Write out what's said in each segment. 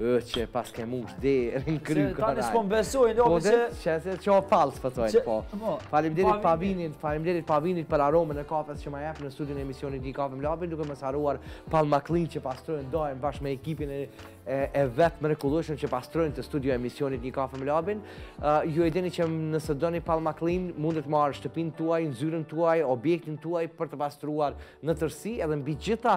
Ë që pas ke mush dhe në kry këraj. Tani s'po më besojnë, jo, po që... Që se që o falë s'po të po. po. Falimderit Pavinit, falimderit Pavinit për aromën e kafes që ma jepë në studion e emisioni Një Kafe me Labin, duke mos harruar Palma Clean që pastrojnë dojnë bashkë me ekipin e, e, e vet mrekullueshëm që pastrojnë te studio e emisionit Një Kafe me Labin. Uh, ju e dini që nëse doni Palma Clean, mundet marrë shtëpin tuaj, në zyrën tuaj, objektin tuaj për të pastruar në tërsi edhe mbi të gjitha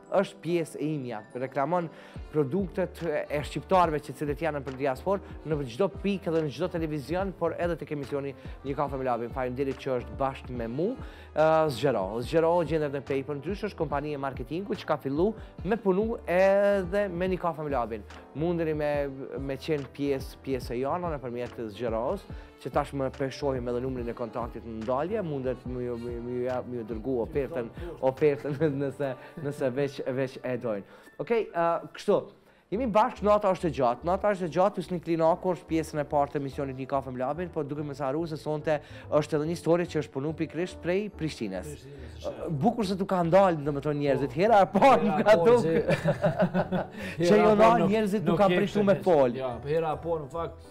është pjesë e imja, reklamon produktet e shqiptarëve që të cilat janë për diasporë, në çdo pikë dhe në çdo televizion, por edhe tek emisioni një kafe me labin. Faleminderit që është bashkë me mu, Zgjerohu. Zgjerohu gjendet në pejpër, ndryshe është kompani e marketingut që ka fillu me punu edhe me një kafe me labin. Mundeni me qenë pjesë, pjesë e jana nëpërmjet Zgjerohus, që tashmë pe shohim edhe numrin e kontaktit në ndalje, mundet me ju, me ju, me ju dërgu ofertën, ofertën nëse, nëse veç, veç e dojnë. Okej, okay, kështu, jemi bashkë, nata është e gjatë, nata është e gjatë, usni klina akor, pjesën e partë e emisionit një kafe me labin, po duke mos harru se sonte është edhe një story që është punu pikrisht prej Prishtinës. Bukur se tu ka ndalë, domethonë njerëzit, po. hera e parë nuk ka dukë, që jo na njerëzit nuk ka pritu me folë. Ja, po hera e parë, në fakt,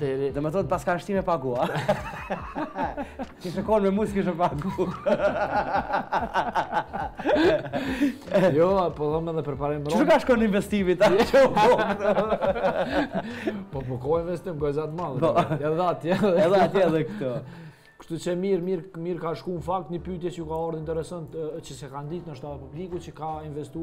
Dhe me thotë paske dashtë me pagu, a? T'isha konë me mu s'kishe pagu. Jo, po dhëmë edhe për parim rëmë. Qeka shkon investimit, a? Që u po? Po po ka investim, kohë e zatë malë. Po. Edhe atje, edhe atje, edhe këto. Kështu që mirë, mirë, mirë ka shku në fakt një pytje që ju ka ardhë interesant, që s'e kanë ditë ndoshta publiku, që ka investu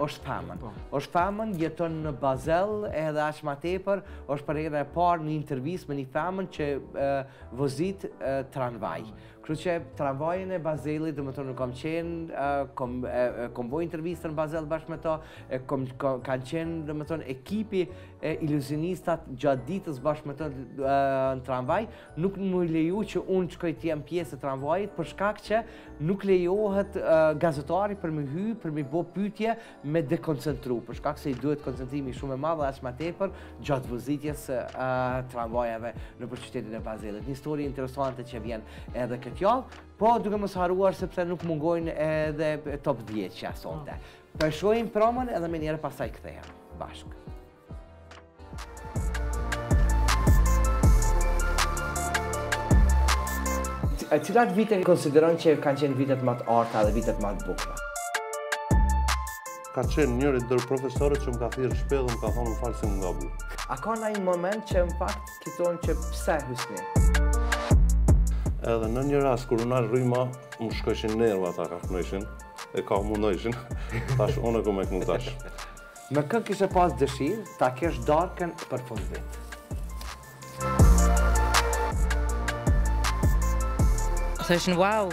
Është femën. Po. Është femën, jeton në Bazel, edhe aq ma tepër, është për herë e parë një intervistë me një femën që vozit tramvaj. Kështu që tramvajin e Bazelit, domethonë nuk kam qenë, kam kam bo intervistën në Bazel bashkë me to, e kam kanë qenë, domethonë ekipi e iluzionistat gjatë ditës bashkë me to në tramvaj, Nuk më leju që unë t'shkoj të jem pjesë e tramvajit për shkak që nuk lejohet gazetari për me hy, për me bo pytje me dekoncentru, për shkak se i duhet koncentrimi shumë e madhe e aq ma tepër gjatë vozitjes s'tramvajave nëpër qytetin e bazelit. Një histori interesante që vjen edhe këtë javë, po duke mos harruar sepse nuk mungojnë edhe top 10 që ka sonte. Pe shohim promon edhe menjëherë pastaj kthehemi, bashkë. Cilat vite konsideron që kanë qenë vitet ma të arta dhe vitet ma të bukura? Ka qenë njëri ndër profesorët që më ka thirrë n'shpi edhe më ka thonë më fal se kam gabu. A ka ndonjë moment që në fakt ti thon që pse hysni? Edhe në një rast kur nalej rryma, më shkojshin nervat ata këndojshin e u mundojshin. Tash unë e ku me kqyr tash. Me kë kishe pas dëshirë ta kesh darkën për fundvit? Thëshin, wow,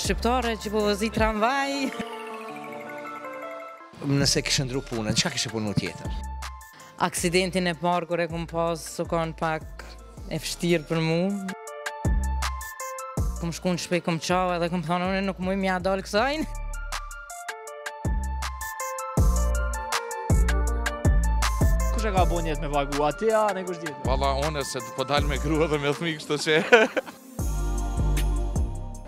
shqiptare që po vozit tramvaj. Nëse kishe ndrru punën, çka kishe punu tjetër? Aksidentin e parë kur e kom pasë, u konë pak E vështirë për mu. Kom shku në shpi, kom kajt edhe kom thonë, unë nuk muj me ia dalë kësajna. Kush e ka bo njëtë me vagu, a ti a, ne kush djetë? Valla, unë edhe se të po dalë me grua dhe me thmi kështu që.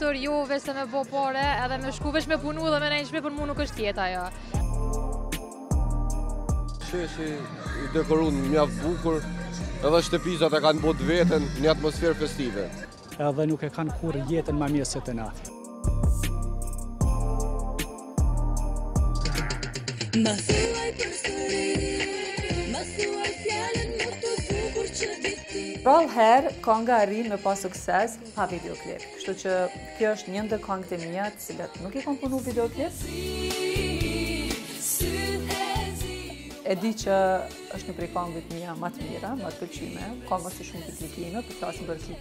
Se jo veç se me bo pare edhe me shku veç me punu dhe me nejt n'shpi për mu nuk është jeta jo. Shë si i dekorun mjaft bukur edhe shtëpizat e kanë bo veten një atmosferë festive. Edhe nuk e kanë kurrë jetën ma mirë se të na. Më thuaj përsëri Më thuaj fjallën më të bukur që di ti Rrallëherë, konga arrin me pas sukses pa videoklip Kështu që kjo është një ndër kongët e mija të cilat nuk i kom punu videoklip E di që është një prej kongëve të mija ma të mira, ma të pëlqyme, ka më shumti klikime, po flasim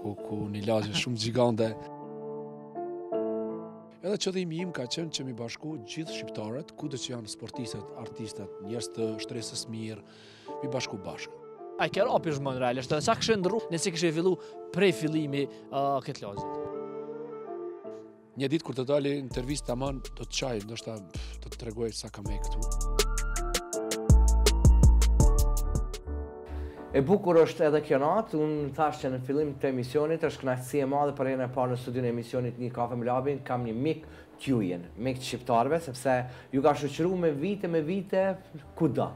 Ku ku një lagje shumë gjigante. Edhe qëllimi im ka qenë që mi bashku gjithë shqiptarët, kudo që janë sportistët, artistët, njerëz të shtresës mirë, mi bashku bashkë. A i kërë opi shmonë realisht, edhe çka kishe ndrru, nëse kishe fillu prej fillimi këtë lojëzit. Një ditë kur të dali intervistë taman, do të qaj, ndoshta do të tregoj sa kam këtu. E bukur është edhe kjo natë, unë thashë që në fillim të emisionit është knaqësi e madhe për herën e parë në studion e emisionit një kafe me Labin, kam një mik t'jujen, mik të shqiptarve, sepse ju ka shoqëru me vite, me vite, kudo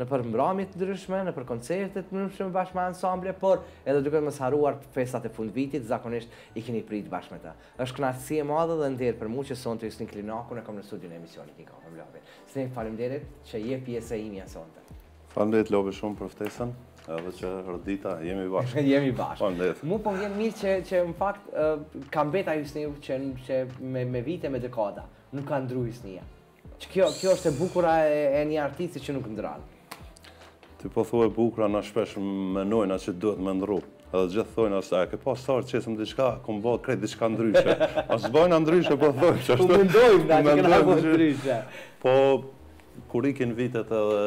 nëpër mbramje të ndryshme, nëpër koncerte të ndryshme bashkë me ansamble, por edhe duke mos harruar festat e fund vitit, zakonisht i kini pritë bashkë me ta. Është kënaqësi e madhe dhe nder për mua që sonte Hysni Klinakun e kam në studion e emisionit Një Kafe me Labin. Hysni, faleminderit që je pjesë e imja sonte. Faleminderit Labi shumë për ftesën, edhe që erdh dita, jemi bashkë. jemi bashkë. Faleminderit. Mu po vjen mirë që që në fakt ka mbet ai Hysniu që që me me vite me dekada nuk ka ndryshuar Hysniu. Kjo, kjo është e bukura e, e një artisti që nuk ndrron. Ti po thua e bukura, na shpesh menojna që duhet me ndrru. Edhe gjithë thojnë është, a ke pas sarë që esëm diçka, kom bo krejt diçka ndryshe. As s'bajnë a ndryshe, po thojnë që është. Po mendojna, na që këna po ndryshe. Po, kur ikin vitet edhe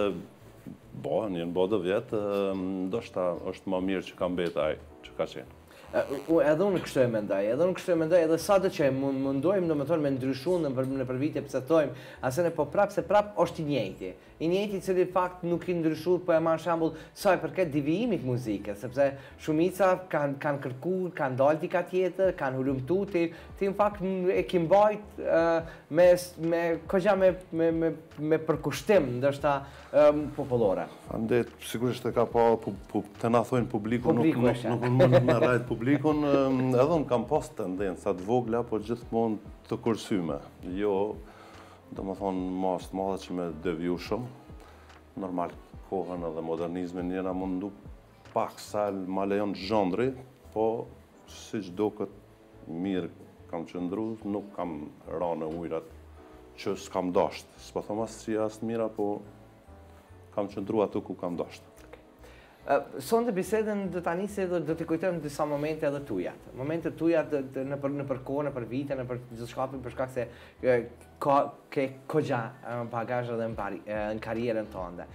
bëhen, edhe do vjet, ndoshta është ma mirë që ka mbetë ai, që ka qenë. Edhe unë kështu e mendoj, edhe unë kështu e mendoj, edhe sado që mund mundojmë domethënë me ndryshu nëpër nëpër vite p'se thojmë, asë ne po prap se prap osht i njëjti. I njëjti i cili fakt nuk ki ndryshu, po e marr shembull sa i përket devijimit muzikës, sepse shumica kanë kanë kërku, kanë dalë dika tjetër, kanë hulumtu ti, ti në fakt e ki mbajt me me goxha me me me me përkushtim, ndoshta popullore. Andej, sigurisht e ka pa, po të na thonë publiku, nuk mund të merrajt publikun, edhe unë kam pas tendenca të vogla, po gjithmonë të kursyme. Jo, domethonë, masë të madhe që me devju shumë, normal, kohën edhe modernizmin jena mundu pak, sa ma lejon zhanri, po sido që të Mirë kam qëndru, nuk kam ra në ujrat që s'kam dasht. S'po thom që s'janë t'mira, po kam qëndru aty ku kam dasht. Sonte bisedën do ta nisim dhe do të kujtojmë disa momente edhe tuajat. Momente tuajat nëpër, nëpër kohë, nëpër vite, nëpër gjithë shkapin, për shkak se ka ke goxha bagazh edhe në, bari, në karierën tande.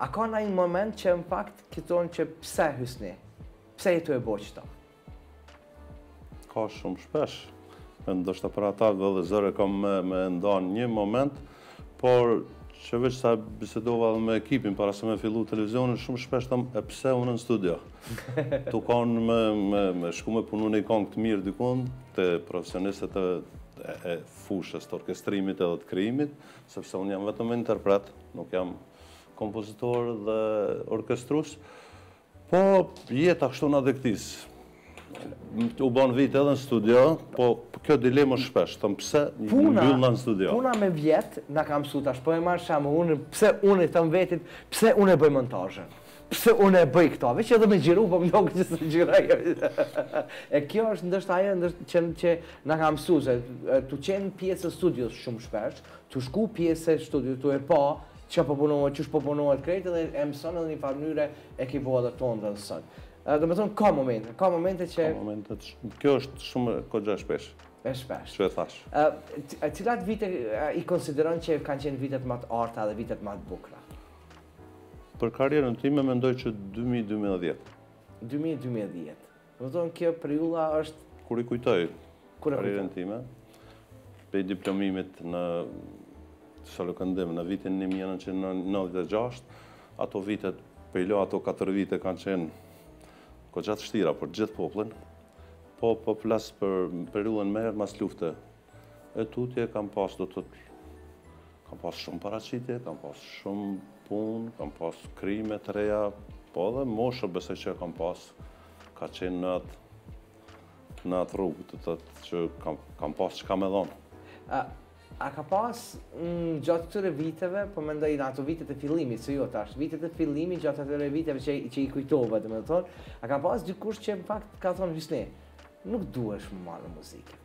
A ka ndonjë moment që në fakt ki thonë që pse hyna? Pse je tu e bo qëto? Ka shumë shpesh, e ndoshta për ata edhe zor e kam me, me nda një moment, por qe veç sa bisedova dhe me ekipin, para se me fillu televizionin, shumë shpesh thom, e pse unë në studio? tu kon me, me, me shku me punu një kangë të mirë dikun, te profesionistët të, e, e fushës të orkestrimit edhe të krijimit, sepse unë jam vetëm interpret, nuk jam kompozitor dhe orkestrus, Po, jeta kështu na degdis. U bën vite edhe në studio, po kjo dilemë është shpesh, thom pse u mbylla në studio. Puna me vjet na ka mësu tash, po e marr shembull unë, se unë i thom vetit, pse unë e bëj montazhin, pse unë e bëj këto, veç edhe me e xhiru po më lodh që s'e xhiroj. E kjo është ndoshta ajo që që na ka mësu se tu qenë pjesë e studios shumë shpesh, tu shku pjesë e studios, tu e pa Çka po punohet, qysh po punohet krejt edhe e mëson edhe një farë mënyre e ke vu edhe tonin edhe sot. Domethonë, ka momente, ka momente që... Ka momente që... Kjo është shumë goxha shpesh. E shpesh. Që e thash. Cilat vite i konsideron që kanë qenë vitet ma të arta dhe vitet ma të bukra? Për karrierën time, mendoj që 2012. 2012. Domethonë kjo periudha është... Kur e kujtoj karierën time, pej diplomimit në solokëndim në vitin 1996, ato vitet, pej lo ato 4 vite kanë qenë goxha t'shtira për gjithë poplin, po po flas për periudhën meherë mas lufte E tutje kam pas do të të... Kam pas shumë paracitje, kam pas shumë punë, kam pas krijime të reja, po edhe moshë besoj që kam pas, ka qenë në atë, në atë rrugë, të të të që kam, kam pas që kam me dhonë. A, a ka pas në gjatë këtyre viteve, po mendoj në ato vitet e fillimit, se jo tash, vitet e fillimit gjatë atyre viteve që, që i kujtove, domethonë, a ka pas dikush që në fakt ka thonë, hysni, nuk duhesh me u marrë me muzikë.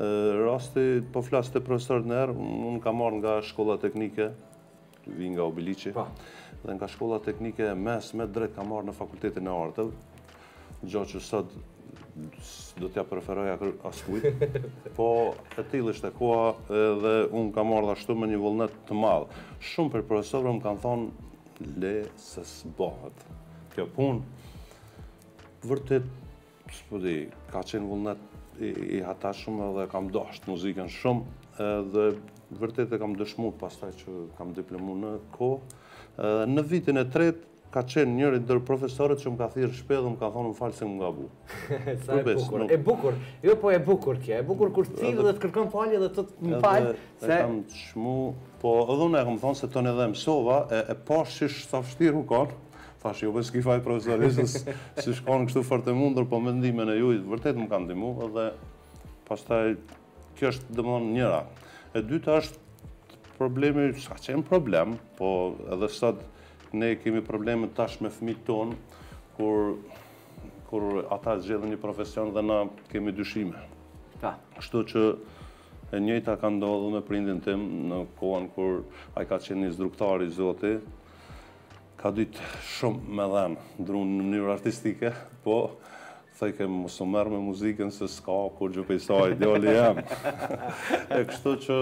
Rasti, po flas te profesorët njëherë, unë kam ardh nga shkolla teknike, vij nga Obiliqi, po. dhe nga shkolla teknike e mesme drejt kam ardh në fakultetin e arteve, gjo që sot s'do t'ia preferoja askujt, po e tillë ishte koha dhe unë kam ardh ashtu me një vullnet të madh. Shumë prej profesorëve më kanë thonë, le se s'bohet. Kjo punë, vërtet, S'po di, ka qenë vullnet i hatashëm edhe e kam dashtë muzikën shumë edhe vërtet e kam dëshmu pastaj që kam diplomu në kohë. Në vitin e tretë, ka qenë njëri ndër profesorët që më ka thirr n'shpi dhe më ka thonë më fal se jam gabu. Sa e bukur, e bukur, jo po e bukur kjo, e bukur kur të thirr dhe të kërkon falje dhe të thotë më fal. Se... E kam dëshmu, po edhe unë i kam thonë se atëherë edhe mësova, e, e pashë që sa vështirë u konë, Thashë, jo be s'ki faj profesor, s'ishim as konë kështu fort të mundur, po me ndihmën e juj, vërtet më kanë ndihmu, dhe pastaj, kjo është domethonë njëra. E dyta është problemi, sa ka qenë problem, po edhe sot ne kemi probleme tash me fëmijët tonë, kur, kur ata zgjedhin një profesion dhe na kemi dyshime. Po. Kështu që e njëjta ka ndodhë me prindin tim në kohën kur ai ka qenë një zdrukthtar i zoti, Ka dit shum me gdhend dru në mënyrë artistike po thojke mos u merr me muzikën se s'ka kurgjë prej saj djali jem e kështu që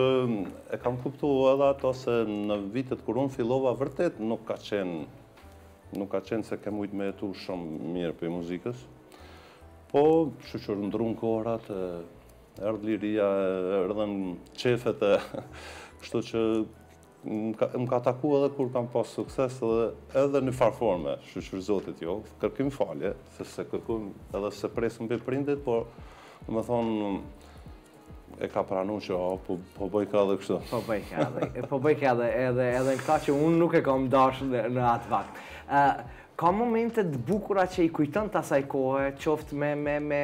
e kam kuptu edhe ato se në vitet kur unë fillova vërtet nuk ka qen nuk ka qen se ke mujt me jetu shum mirë prej muzikës po kështu që ndrun kohërat e erdh liria erdhën qejfet e kështu që Më ka taku edhe kur kam pas sukses dhe edhe në njëfarë forme, shyqyr zotit jo, kërkim falje, se s'e kërkojmë edhe s'e presim prej prindit, por domethonë, e ka pranu që o, po, po bojka edhe kështu. Po bojka edhe, po bojka edhe edhe, edhe në këtë që unë nuk e kam dashë në, në atë vakt. Uh, ka momente të bukura që i kujton të asaj kohe, qoftë me, me, me,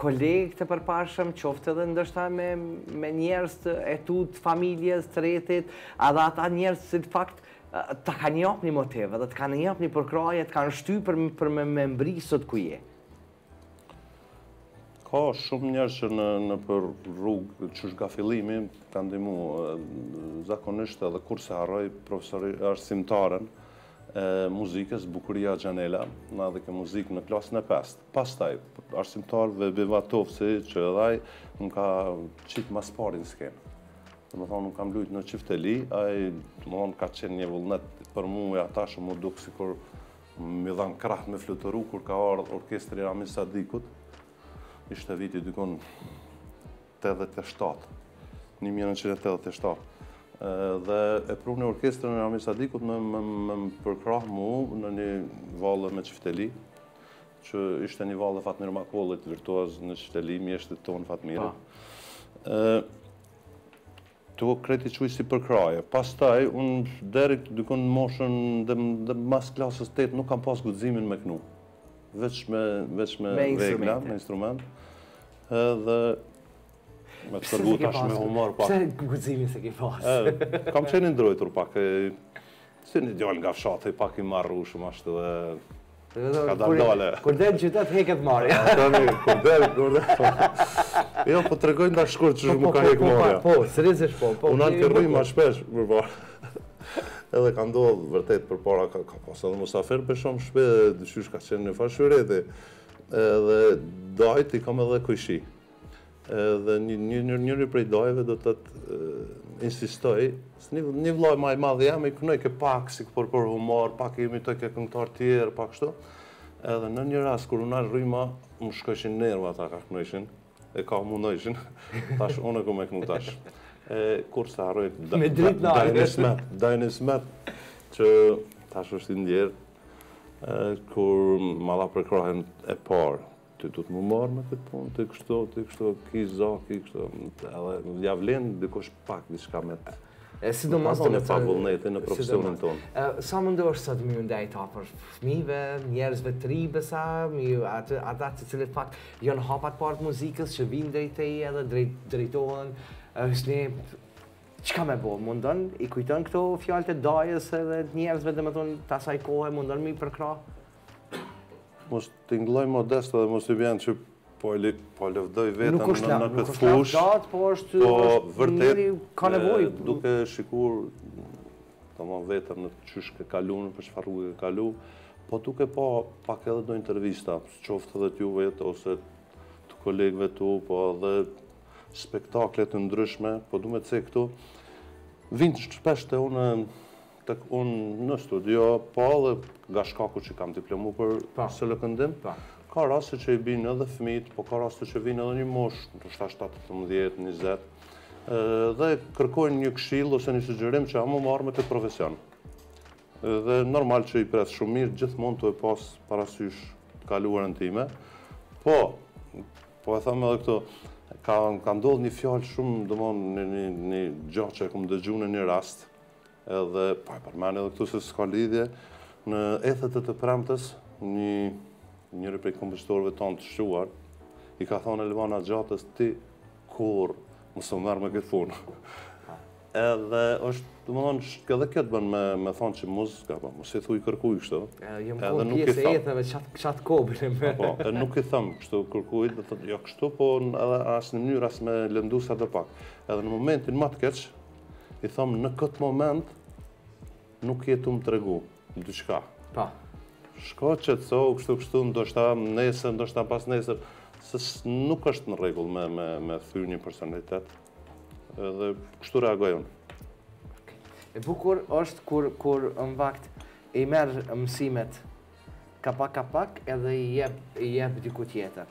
kolegë të përparshëm, qoftë edhe ndoshta me, me njerëz të tut, familjes, të rrethit, edhe ata njerëz si fakt të kanë japë një motiv, edhe të kanë japë një përkrahje, të kanë shty për, për me, me mbri sot ku je. Ka shumë njerëz që në, nëpër rrugë, qysh nga fillimi, kanë ndihmu zakonisht edhe kurrë s'e harroj profesor arsimtaren e muzikës, Bukurie Xhanela, na dheke muzikë në klasën e pest. Pastaj, arsimtar Vehbi Vatovci, që edhe ai më ka qitë ma s'pari në skenë. Domethonë, unë kam lujtë në çifteli, ai, domethonë, ka qenë një vullnet për mu jashtëzakonshëm dukë, sikur m'i dha krahët me flutëru, kur ka ardhë orkestri i Ramiz Sadikut, ishte viti dikon 87, 1987 dhe e pruni orkestrën e Ramiz Sadikut me më përkrahë mu në një valle me çifteli, Që ishte një valle e Fatmir Makollit, virtuoz në çifteli, mjeshtrit tonë Fatmirit. Këto krejt i quj si përkrahje. Pastaj, unë deri dikon në moshën e mas klasës 8 nuk kam pas guximin me knu. Veç me vegla, me instrument. Edhe me të tregu tash me humor. Pse guximin s'e ki pas? Kam qenë i ndrojtur pak. Si një djallë nga fshati, pak i marrshëm ashtu e... Kadalë-dalë. Kur del në qytet, heket marrja. Tani, kur del, kur del. Jo, po tregojnë nga shkur që s'um ka hek marrja. Po, po, po, sërisish po. po Unë dalke rri ma shpesh, më parë. Edhe ka ndodhë, vërtet, përpara, ka pasë edhe musafir për shumë shpi, disi ka qenë një farë shyreti. Edhe dajt i kam edhe kojshi. Dhe njëri prej dajve dojke t'insistoj, se një vlla ma i madhi jem, ai knojke pak, sikur për humor, pak i imitojke këngëtar tjerë, pak kshtu. Edhe në një rast, kur unë arë rima, më shkojshin nerva ta ka knojshin, e ka mundojshin, tash unë ec e me knu tash. Kurrë s'e harroj dajën Ismet, që tash është i ndjerë, kur ma dha përkrahjen e parë, Ti duhet me u marrë me këtë punë, ti kështu, ti kështu, ki za, ki kështu, edhe ja vlen dikush pak diçka me të. E sidomos me pa vullnetin në profesionin tonë. Sa mundohesh sot me nda eta për fëmijëve, njerëzve të rinj besa, mi atë ata të cilët pak janë n'hapat e parë të muzikës që vijnë drejt teje edhe drejt drejtohen, shoh çka me bo, mundohesh, i kujton këto fjalët e dajës edhe njerëzve domethonë, të asaj kohe, mundohesh m'i përkrah? Mos tingëlloj modest dhe mos të bëhet që po e po lëvdoj veten në këtë fushë. Nuk është lavdatë, po është po, vërtet, ka nevojë. Duke shikuar, domethënë vetëm në qysh ke kalu, nëpër çfarë rruge ke kalu, po duke pa pak edhe do intervista, qoftë edhe të tu vetë, ose të kolegëve tu, po edhe spektakle të ndryshme, po du me thënë se këtu, vijnë shpesh te unë Tek unë në studio, po edhe nga shkaku që kam diplomu për solokëndim, ka raste që i bijnë edhe fëmijët, po ka raste që vijnë edhe në moshë, ndoshta 17, 20, dhe kërkojnë një këshillë ose një sugjerim që a m'u marrë me këtë profesion. Dhe normal që i pres shumë mirë, gjithmonë tu e pas parasysh të kaluarën time, po, po e them edhe këtu, ka ndodhë një fjalë shumë, domethënë një gjë që e kam dëgju në një rast, Edhe, po e përmendi edhe këtu se s'ka lidhje, në ethet e të premtes, një njëri prej kompozitorëve tonë të shquar, i ka thonë Elvana Gjatës, ti kurrë mos u merr me këtë punë. Edhe është, domethënë, edhe kjo të bën me, me thonë që mos, ka po, mos i thuj kërkujt kështu. Jëmë kohë po pjesë e jetëve, qatë qat kobën e me. Po, e nuk i thom kështu kërkujt, dhe thotë, jo kështu, po edhe asnjë mënyrë, as me lëndu sado pak. Edhe në momentin më të keq, i thom në këtë moment nuk je tu m'tregu, ndiçka. Po. Shko qetësohu, kështu kështu, ndoshta nesër, ndoshta pasnesër, se nuk është në rregull me, me, me thy një personalitet. Edhe kështu reagoj unë. E bukur është kur, kur në vakt i merr mësimet ka pak ka pak edhe i jep, i jep diku tjetër.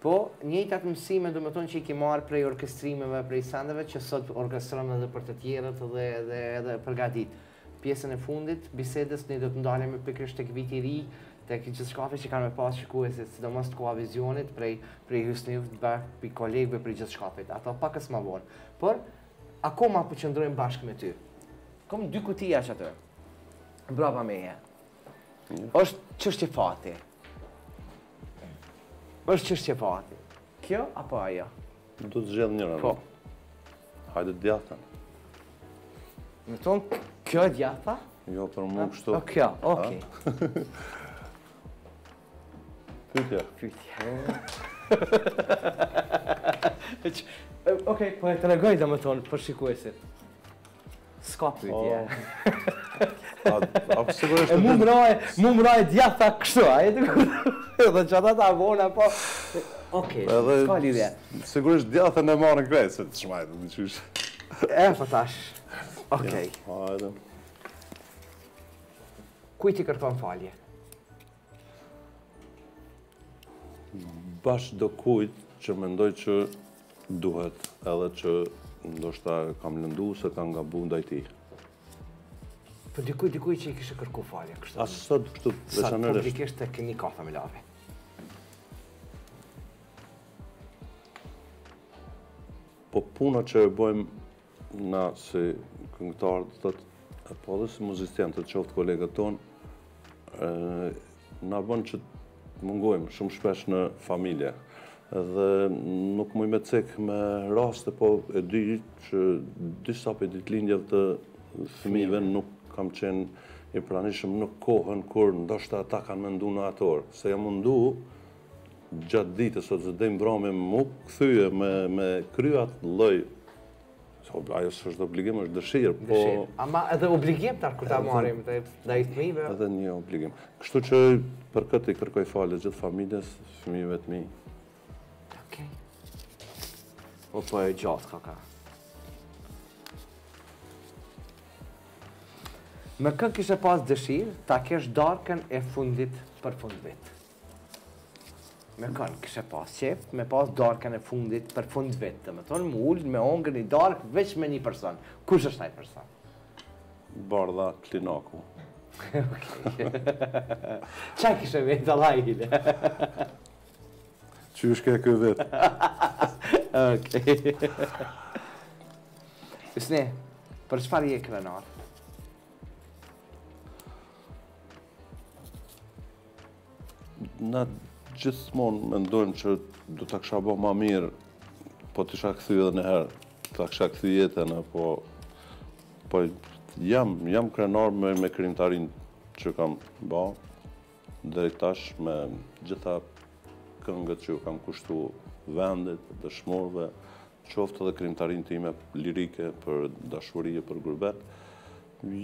Po, të njëjtat mësime domethonë që i ki marrë prej orkestrimeve, prej sendeve që sot orkestron edhe për të tjerët dhe edhe, edhe përgatit. Pjesën e fundit të bisedës, ne do të ndalemi pikërisht tek viti i ri, tek gjithçka çfarë kanë me pas shikuesit, sidomos të Kohavisionit, prej, prej Hysni Yftba, prej kolegëve, prej gjithçkaje, ato pakëz ma vonë. Por, akoma po qëndrojmë bashkë me ty. Kom dy kutia qaty, mbrapa meje. Është çështje fati. Është çështje fati. Kjo apo ajo? Do të zgjedhësh njërën. Po. Hajde të djathtën. Domethonë, kjo e djathta? Jo, për mu kështu. O, kjo, okej. Pyetja. Pyetja. Okej, po e tregoj domethonë për shikuesit. S'ka pyetje. Oh. E mu m'ra, mu m'ra e djathta kështu, a jetë kërë, dhe që ata ta bona, po... Oke, s'ka lidhje. Sigurisht djathtën e marrin krejt, se të shmajtë, në qyshë. E, po tash. Okej. Po, edhe. Kujt t'i kërkon falje? Bash dokujt që mendoj që duhet edhe që ndoshta kam lëndu se kam nga bunda i ti. Për po dikuj, dikuj që i kishe kërku falje, kështu... A sot, kështu Sa publikisht të keni ka familari. Po puna që e bojmë Na si këngëtarë do të thotë, po edhe si muzician të qoftë kolegët tonë, na bën që të mungojmë shumë shpesh në familje. Dhe nuk muj me cek me raste, po e di që disa prej ditëlindjeve të fëmijve nuk kam qenë i pranishëm në kohën kur ndoshta ata kanë mendu natyrë. Se jam mundu Gjatë ditës ose dej mramje m'u kthy me me kry at lloj ajo s'është obligim është dëshirë po ama edhe obligim tash kur ta marrim ndaj fëmijëve është një obligim kështu që për këtë i kërkoj falje gjithë familjes fëmijëve të mi okay po po e gjatë kaka Me kon kishe pas dëshirë ta kesh darkën e fundit për fundvit? Me kon kishe pas qef, me pas darkën e fundit për fundvit, domethonë m'u ul me hongër një darkë veç me një person. Kush është aj person? Bardha Klinaku. Çka kishe vet, Allah i hile? Qysh t'kishe vet? Ok. Hysni, për çfarë je krenarë? Na gjithmonë mendojmë që do ta kisha bo ma mirë, po t'isha kthy edhe një herë, ta kisha kthy jetën, po, po jam, jam krenar me, me krijimtarinë që kam bo, deri tash me gjitha këngët që u kam kushtu vendit, dëshmorve, qoftë edhe krijimtarinë time lirike për dashuri e, për gurbet,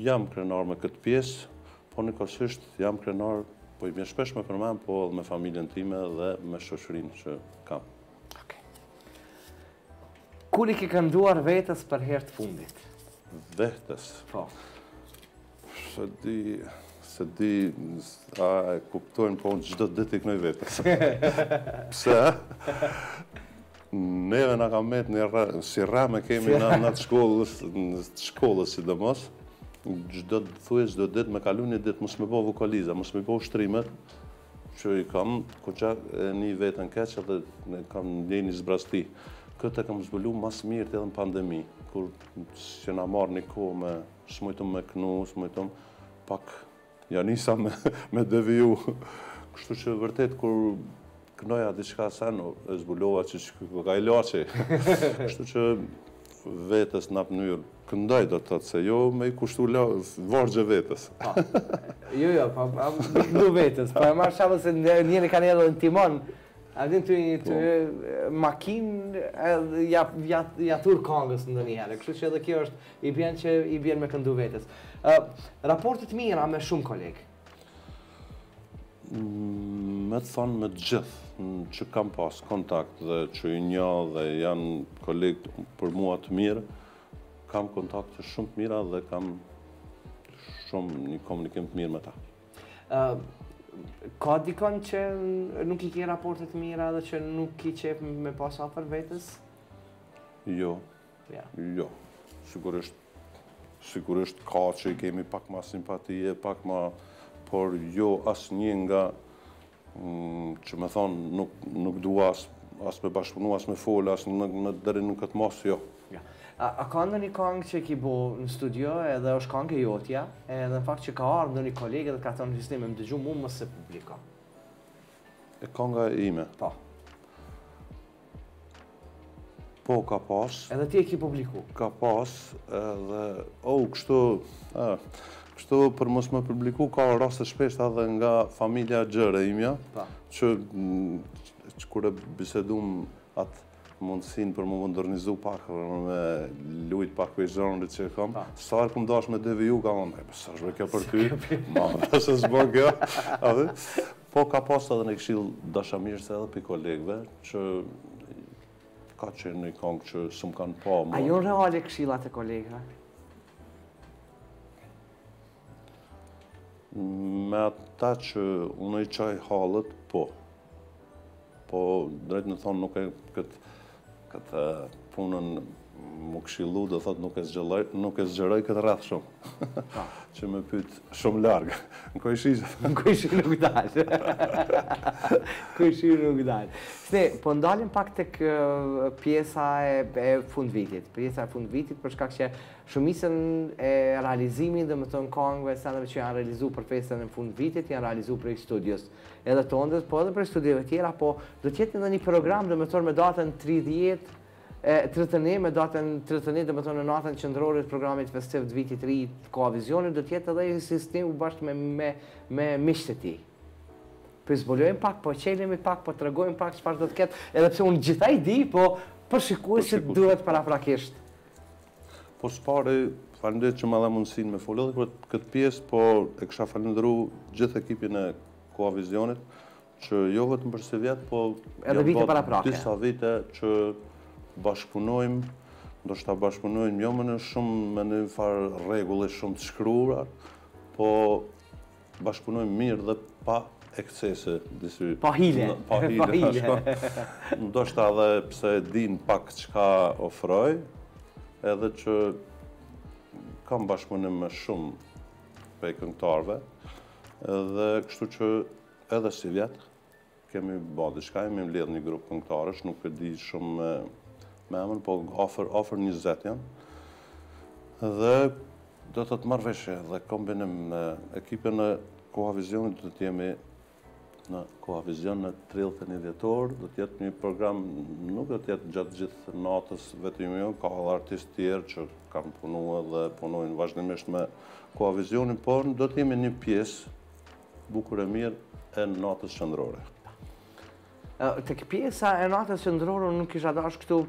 Jam krenar me këtë pjesë, po normalisht jam krenar, po m'vjen shpesh me përmen, po edhe me familjen time dhe me shoqërin që kam. Ok. Kur i ke kënduar vetes për herë të fundit? Vetes? Po. S'e di, s'e di a e kuptoj, po unë çdo ditë i knoj vetes. Pse, a? Neve na ka met një re, si rremë e kemi na të shkollës, të shkollës sidomos, çdo të thuj, çdo ditë me kalu një dit, mos me bo vokaliza, mos me bo ushtrimet, që i kam, kurqysh e ni veten keq, edhe kam ni një zbrazti. Këtë e kam zbulu ma s'miri tek edhe në pandemi, kur që na marr një kohë me, s'mujtëm me knu, s'mujtëm pak Ja nisa me, me deviju. Kështu që vërtet kur knoja diçka sen, e zbulova që që ky ka ilaçi. Kështu që vetes në atë mënyrë, këndoj do të thotë se jo me i kushtu la, vargje vetes. Pa, jo, jo, pa, pa, do vetes, pa e marrë shabë se njeri ka njerë dhe në timon, a din te një të po. makinë, ja, ja, ja tu i kongës në një herë, kështu që edhe kjo është, I bjen që i bjen me i këndu vetes. Ë raporte të mira me shumë kolegë. Mm, me të thonë drejtën me të gjithë, mm, që kam pas kontakt dhe që i njoh dhe janë kolegë për mua të mirë, kam kontakte shumë të mira dhe kam shumë një komunikim të mirë me ta. Uh, ka dikush që nuk i ke raportet mira dhe që nuk ki qef me pas afër vetes? Jo, Jo, sigurisht, sigurisht ka që i kemi pak ma simpatie, pak ma, por jo asnjë nga, mm, që me thonë, nuk, nuk dua as, as me bashkëpunu, as me folë, as në, në deri në këtë masë, jo. Ja. A, a ka ndonjë kangë që ki bo në studio edhe është kangë e jotja, edhe në fakt që ka ardhë ndonjë koleg dhe ka thonë hisni me më dëgju mu mos e publiko. E kanga e jeme? Po. Po, ka pas. Edhe ti e ki publiku? Ka pas, edhe, o, oh, kështu, kështu për mos me publiku, ka raste shpesh edhe nga familja e gjerë e imja, po. që, që kur e bisedum atë mundësinë për me u modernizu pak, për me me lujt pak prej zhanrit që e kam, sa herë kam dash me deviju, ka më, e po s'është be kjo për ty, ma po s'është be kjo, Po ka pas edhe një këshillë dashamirëse edhe prej kolegëve, që ka qenë një këngë që s'më kanë pa mua. A jon reale këshillat e kolegëve? Me ata që unë i qaj hallet, po. Po drejt me thonë nuk e këtë këtë punën me u këshillu, do thotë nuk e zgjeroj, nuk e zgjeroj këtë rreth shumë. Po. që me pyt shumë larg. Në ku ishi? Në ku ishi nuk dal. ku ishi nuk dal. Se po ndalem pak tek pjesa e, e fundvitit, pjesa e fundvitit për shkak që shumicën e realizimit domethonë kongëve sa që janë realizuar për festën e fundvitit janë realizuar prej studios. Edhe tonde, po edhe prej studieve tjera, po do të jetë ndonjë program, domethonë me datën 30 e 31 me datën 31 do të thonë në natën qendrore të programit festiv të vitit të ri të Kohavisionit do të jetë edhe Hysen Sistemi bashkë me me me miqtë e tij. Po zbulojmë pak, po çelemi pak, po tregojmë pak çfarë do të ketë, edhe pse unë gjitha i di, po për shikuesit duhet paraprakisht. Po së pari, faleminderit që më dhe mundësinë me folë edhe për këtë pjesë, po e kisha falendëru gjithë ekipin e Kohavisionit, që jo vetëm për sivjet, po edhe vite paraprake, disa vite që bashkëpunojmë, ndoshta bashkëpunojmë jo me një, shumë me një farë rregulli shumë të shkruar, po bashkëpunojmë mirë dhe pa ekscese, disi... Pa hile, pa hile, ndoshta edhe pse dinë pak çka ofroj, edhe që kam bashkëpunim me shumë prej këngëtarëve, dhe kështu që edhe sivjet, Kemi ba diçka, jemi mbledh një grup këngëtarësh, nuk e di shumën me, me emën, po afër, afër njëzet janë. Dhe do të thotë marrëveshje dhe kombinim me ekipin e Kohavisionit do të jemi në Kohavision në 31 dhjetor, do të jetë një program, nuk do të jetë gjatë gjithë natës vetëm jo, ka dhe artistë të tjerë që kanë punu dhe punojnë vazhdimisht me Kohavisionin, por do të jemi një pjesë Bukur e mirë e natës qendrore. Tek pjesa e natës qendrore nuk kisha dasht këtu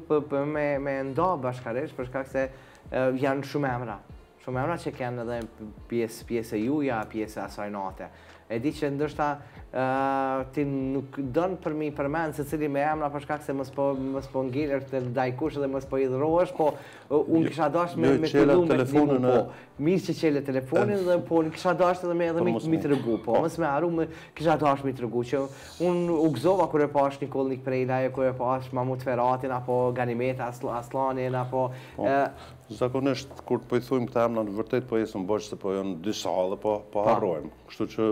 me nda bash kaherë për shkak se janë shumë emra. Shumë emra që kanë qenë edhe pjesë pjesë e juja, pjesë e asaj nate. E di që ndoshta ti nuk don për me i përmend secilin me emra për shkak se mos po, po ngelet edhe dikush edhe mos po hidhërohet, po unë kisha dasht me të lut me të limu po. Mirë që e çele telefonin dhe po unë kisha dashtë edhe me edhe me i tregu, po, po mos me harru kisha dashtë me i tregu, që unë u gëzova kur e pashë Nikollë Nikprelajn, e kur e pashë Mahmut Feratin, apo Ganimete Asllanin, apo... Po, zakonisht, kur po i thojmë po këta emna, në të vërtetë po jesim borxh se po janë disa dhe po, po harrojmë, kështu që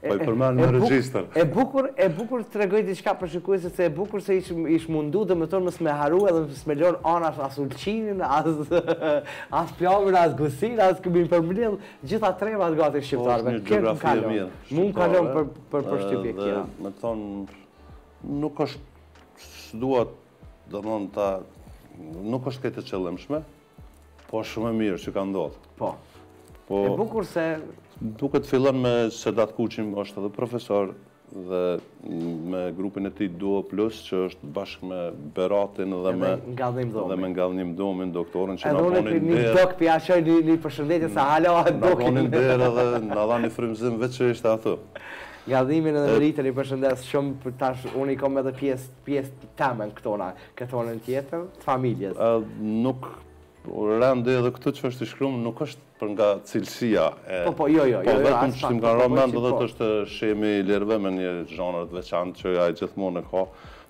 Po i përmend në regjistër. E bukur, e bukur tregoj diçka për shikuesit se e bukur se ish ish mundu domethënë mos me harru edhe mos me lënë anash as Ulqinin, as as Plavën, as Gusinë, as, keni përmbledh gjitha trevat gati po, shqiptare. Po, kjo të ka lënë. Mu më ka lënë për për përshtypje kjo. Domethënë nuk është s'dua domethënë ta nuk është krejt e qëllimshme, Po shumë mirë që ka ndodhë. Po. po. E bukur se... Duke fillu me Sedat Kuqin, është edhe profesor, dhe me grupin e tij Duo Plus, që është bashkë me Beratin dhe me... Ngadhnjim Domin. Dhe me Ngadhnjim Domin, doktorin që na po nin dherë. Edhe unë dokit po ia çoj një përshëndetje sa halo a dokin. Në ponin dherë dhe na dha një frymëzim veç që ishte ato. Ngadhnjimin edhe Rritën i përshëndes shumë për tash, unë i kom edhe pjesë, pjesë të temen këtu. Këtë anën tjetër të familjes. Nuk rëndi edhe këtu që është i shkrumë, nuk është për nga cilësia. Po, po, jo, jo, jo, jo, aspak. Që më kanë ra n'mend domethënë është Shemi Iliret me një zhanër të veçantë që ai gjithmonë e ka.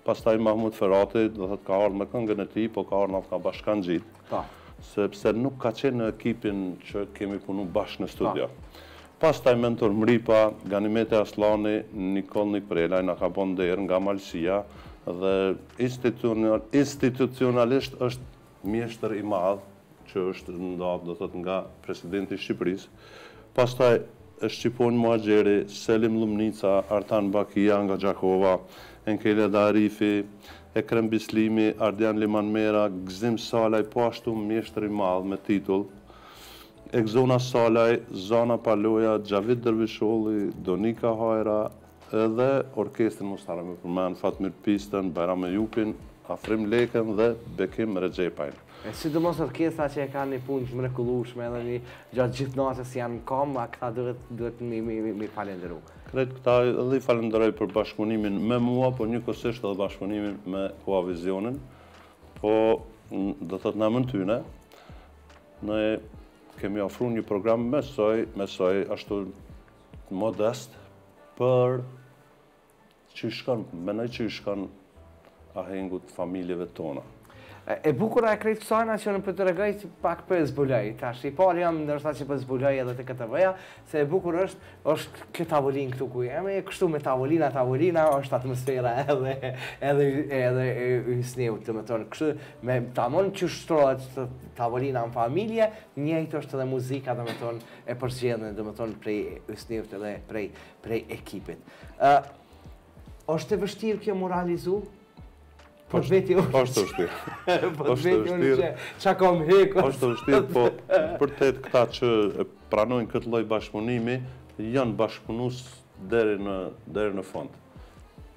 Pastaj Mahmut Ferati, do të thotë ka ardhë me këngën e tij, po ka ardhë na u ka bashkangjitë. Po. Sepse nuk ka qenë në ekipin që kemi punu bashkë në studio. Po. Pastaj Mentor Mripa, Ganimete Asllani, Nikollë Nikprelaj na ka bo nder nga Malësia dhe institucionalisht është mjeshtër i madh që është nda do thot nga Presidenti i Shqipërisë. Pastaj Shqiponjë Muhaxheri, Selim Llumnica, Artan Bakia nga Gjakova, Enkeleda Arifi, Ekrem Bislimi, Ardian Limanmera, Gzim Salaj po ashtu mjeshtër i madh me titull. Egzona Salaj, Zana Paloja, Xhavit Dervisholli, Donika Hajra, edhe orkestrin mos harrojmë me përmend Fatmir Pistën, Bajram Ejupin, Afrim Lekën dhe Bekim Rexhepajn. E sidomos orkestra që e kanë një punë t'mrekullueshme edhe gjatë gjithë natës janë n'komb a këta duhet duhet m'i falenderu. Krejt këta edhe i falenderoj për bashkëpunimin me mua po njëkohësisht edhe bashkëpunimin me Koavizionin po do thojë n'emën tyne. Ne kemi ofru një program besoj, besoj, ashtu modest, po që i shkon, menoj që i shkon ahengut familjeve tona. E bukura e krejt kësajna që po tregoj që pak po e zbuloj, tash i pari jam ndërsa që po e zbuloj edhe të këtë vëja, Se e bukur është, është kjo tavolinë këtu ku jemi, kështu me tavolina, tavolina, është atmosfera edhe, edhe, edhe e Hysniut, domethonë, kështu, me tamon që shtrohet tavolina në familje, njëjtë është edhe muzika, domethonë, e përzgjedhne, domethonë, prej Hysniut edhe prej, prej ekipit. Uh, është e vështirë kjo m'u realizu? Po të pyeti është... Po është e vështirë Po të veti është është Qa ka më hekë Po është është është Po për të të këta që pranojnë këtë loj bashkëpunimi Janë bashkëpunus deri në, deri në fund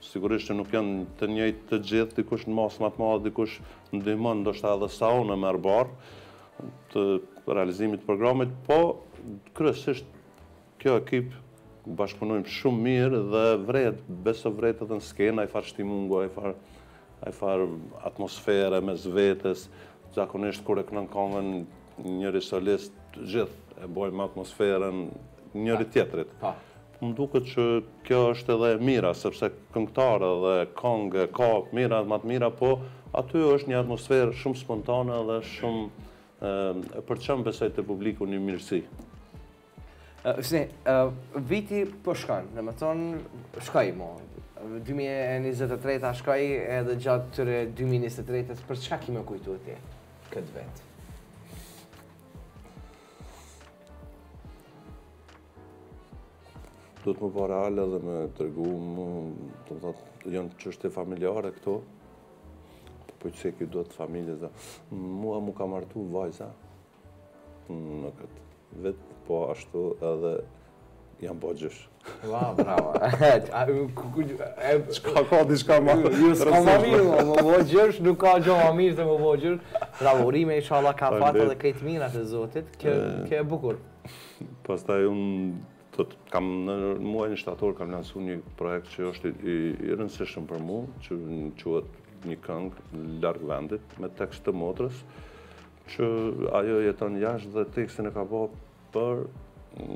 Sigurisht që nuk janë të njëjtë të gjithë Dikush në masë ma t'madhe Dikush ndihmon Ndoshta edhe sa unë merr barrë Të realizimit të programit Po kryesisht Kjo ekip bashkëpunojmë shumë mirë dhe vrehet, besoj vrehet edhe në skenë, ai farë shtimungu, ai farë ai farë atmosfere mes vetes, zakonisht kur e kënon këngën njëri solist, të gjithë e bëjmë atmosferën njëri tjetrit. Po. Po më duket që kjo është edhe e mira, sepse këngëtarë dhe këngë ka të mira dhe më të mira, po aty është një atmosferë shumë spontane dhe shumë e përçon besoj te publiku një mirësi. Sni, viti po shkon, domethënë, shkoi mo. 2023-a shkoi edhe gjatë tërë 2023-ës, për çka ki me kujtu ti këtë vit? Du me t'u bo real edhe me tregu, domethënë, janë çështje familjare këto, po meqë kjo asht familje dhe, mua mu ka martu vajza, Në këtë vit, po ashtu edhe jam bo gjysh. Ua, bravo. Çka ka diçka ma të rëndsishme? Jo, s'ka ma mirë, me u bo gjysh, nuk ka gjo ma mirë se me u bo gjysh. Bravo, urime ishalla ka fat dhe krejt t'mirat e Zotit, kjo e bukur. Pastaj unë kam në muajin shtator kam lansu një projekt që është i rëndësishëm për mu, që quhet, një këngë, Larg vendit, me tekst të motrës, Që ajo jeton jashtë dhe tekstin e ka ba për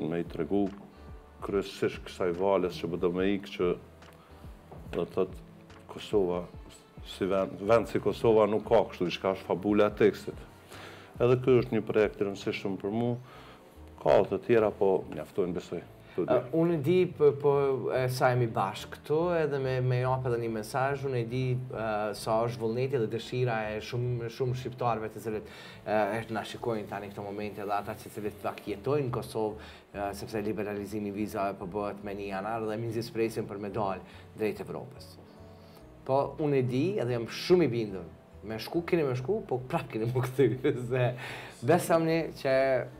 me i tregu kryesisht kësaj valës që po do me ikë që domethënë Kosova, si vend, vend si Kosova nuk ka, kështu diçka është fabula e tekstit. Edhe ky është një projekt i rëndësishëm për mu, Ka dhe të tjera, po mjaftojnë besoj. Unë e di, po sa jemi bashkë këtu, edhe me jap edhe një mesazh, unë e di sa është vullneti dhe dëshira e shumë shqiptarëve të cilët na shikojnë tani këto momente dhe ata të cilët pak jetojnë në Kosovë, sepse liberalizimi i vizave po bëhet me një janar dhe mezi presin për me dalë drejt Evropës. Po unë e di edhe jam shumë i bindur Me shku keni me shku, po prap keni me u kthy, se besamni që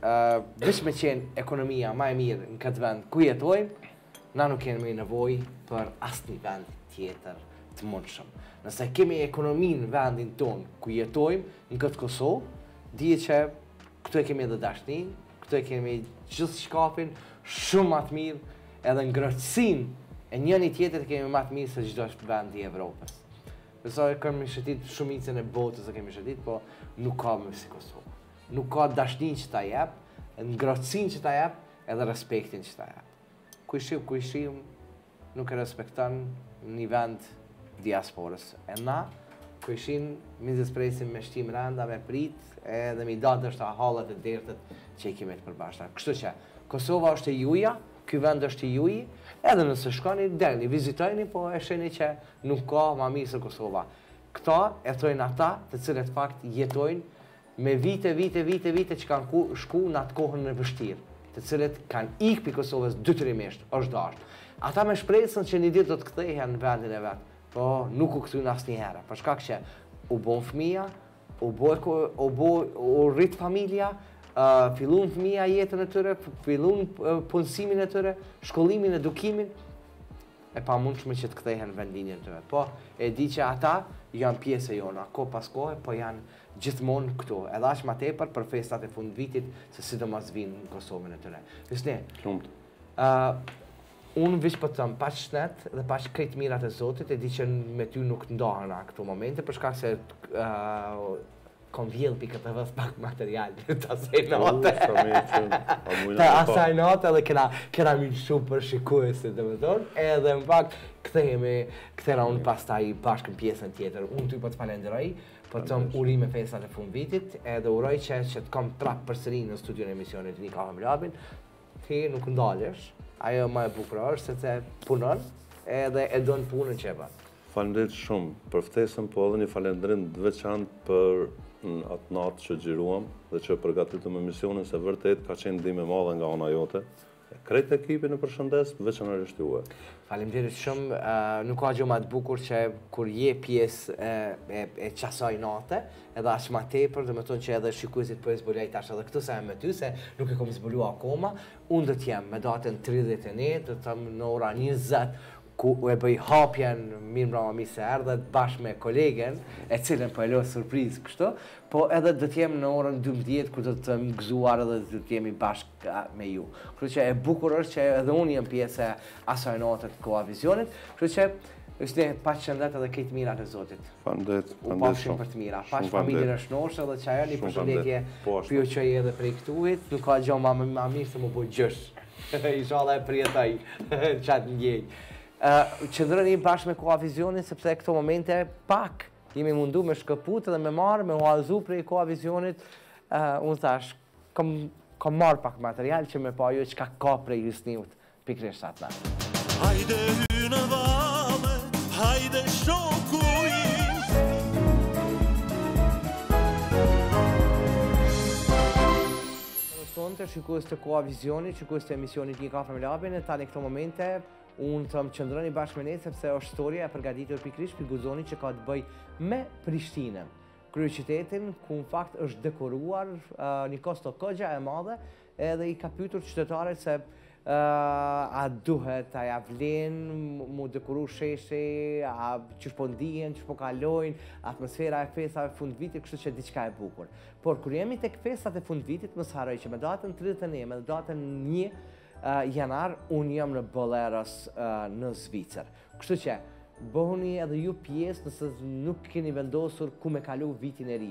uh, me qenë ekonomia ma e mirë në këtë vend ku jetojmë, na nuk kemi nevoj për asnjë vend tjetër të mundshëm. Nëse kemi ekonominë në vendin tonë ku jetojmë, në këtë Kosovë, dhije që këtu e kemi edhe dashnin, këtu e kemi gjithë çka kem, shumë ma të mirë, edhe ngrohtësinë e njëni-tjetrit e kemi ma të mirë se çdo vend i Evropës. Sa e kemi shëtit shumicën e botës e kemi shëtit, po nuk ka ma si Kosova. Nuk ka dashnin që ta jep, ngrohtësinë që ta jep, edhe respektin që ta jep. Kojshinë, kojshinë nuk e respekton një vend diasporës. E na, kojshinë mezi s'presim me shti mrenda, me prit, edhe me i nda bashkë hallet e dertet që i kemi të përbashta. Kështu që, Kosova është e juja, ky vend është i juji, edhe nëse shkoni, dilni, vizitojni, po e shihni që Nuk ka ma mirë se Kosova. Këta e thojnë ata të cilët n'fakt jetojnë me vite vite vite vite që kanë shku n'atë kohën e vështirë, të cilët kanë ikë prej Kosovës detyrimisht, është dashtë. Ata me shpresën që një ditë do të kthehen n'vendin e vet, po nuk u kthyn asnjëherë, për shkak që u bon fëmija, u bo u bo u rrit familja, fillun fëmija jetën e tyre, fillun punësimin e tyre, shkollimin, edukimin, e pamundshme që të kthehen n'vendlindjen e tyre. Po e di që ata janë pjesë e jona, kohë pas kohe, po janë gjithmonë këtu, edhe aq ma tepër për festat e fundvitit, se sidomos vijnë në Kosovën e tyre. Hysni. Lumt. Ë uh, Unë veç po të thom, paç shnet dhe paç krejt t'mirat e Zotit, e di që me ty nuk po ndahna n' këtu momente, për shkak se uh, Kom vjedhë, t'i kom vjedhë pak material prej asaj nate. Të asaj nate dhe kena, kena me i lshu për shikuesit domethënë, edhe më pak kthehemi, kthehna unë pastaj bashkë në pjesën tjetër. Unë ty po po të falënderoj, po po të thom urime festat e fundvitit, edhe uroj që që të kom prapë përsëri në studion e emisionit Një kafe me Labin, ti nuk ndalesh, ajo ma e bukra është, sepse punon, edhe e don punën që e ban. Faleminderit shumë për ftesën, po edhe një falendrim të veçantë për atë natë që xhiruam dhe që e përgatitëm emisionin, se vërtet ka qenë ndihmë e madhe nga ana jote. Krejt ekipin e përshëndes, veçanërisht juve. Faleminderit shumë. Nuk ka gjë më të bukur se kur je pjesë e e asaj nate, edhe aq më tepër, domethënë që edhe shikuesve po e zbuloj tash edhe këtë se jam me ty, se nuk e kam zbuluar akoma. Unë do të jem me datën 31, do të jem në orën 20, ku e bëj hapjen mirëmbrëma mirë se erdhët bashkë me kolegen, të cilën po e lë surprizë kështu po edhe do të jem në orën dymbëdhjetë kur do të themi gëzuar edhe do të jemi bashkë me ju kështu që e bukur është që edhe unë jam pjesë e asaj nate të Kohavisionit kështu që Hysni, paç shëndet edhe krejt t'mirat e Zotit. Faleminderit, faleminderit shumë. U pafshin për të mira. Pash familjen shnosh edhe çoja një përshëndetje. Po, për ju që edhe prej këtuhit, nuk ka gjo ma, ma mirë se me u bo gjysh. Ishalla e përjetoj çat ndjenjë. Ë, qëndroni bashkë me Kohavisionin sepse këto momente pak jemi mundu me shkëput edhe me marr, me huazu prej Kohavisionit. Ë, unë thash, kam kam marr pak material që me pa ajo çka ka prej Hysniut pikërisht atë. Hajde hy në valle, hajde shoku Nga sonte, shikues të Kohavisionit, shikues të emisionit Një kafe me Labin, e tani këto momente, unë thom qëndroni bashkë me ne, sepse është storja e përgatitur pikërisht pi Guxoni që ka të bëjë me Prishtinën, kryeqytetin, ku në fakt është dekoruar me një kosto goxha e madhe, edhe i ka pytur qytetarët se A duhet, a ja vlen m'u dekoru sheshi, a qysh po ndihen, qysh po kalojnë, atmosfera e festave fundvitit, kështu që diçka e bukur. Por, kur jemi tek festat e fundvitit, mos harroj që me datën 31, me datën 1 janar, unë jam në Boleros në Zvicër. Kështu që, bëhuni edhe ju pjesë nëse nuk keni vendosur ku me kalu vitin e ri.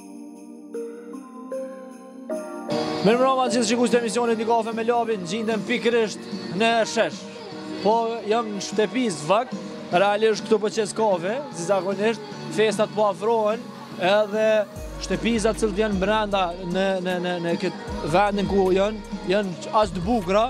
Mirëmrama gjithë shikuesit e emisionit një kafe me Labin, gjindem pikërisht në shesh. Po, jam në shtëpizë, n'fakt, realisht këtu po qes po kafe, si zakonisht, festat po afrohen, edhe shtëpizat cilat janë brenda në, në, në, në këtë vendin ku janë, janë aq të bukra,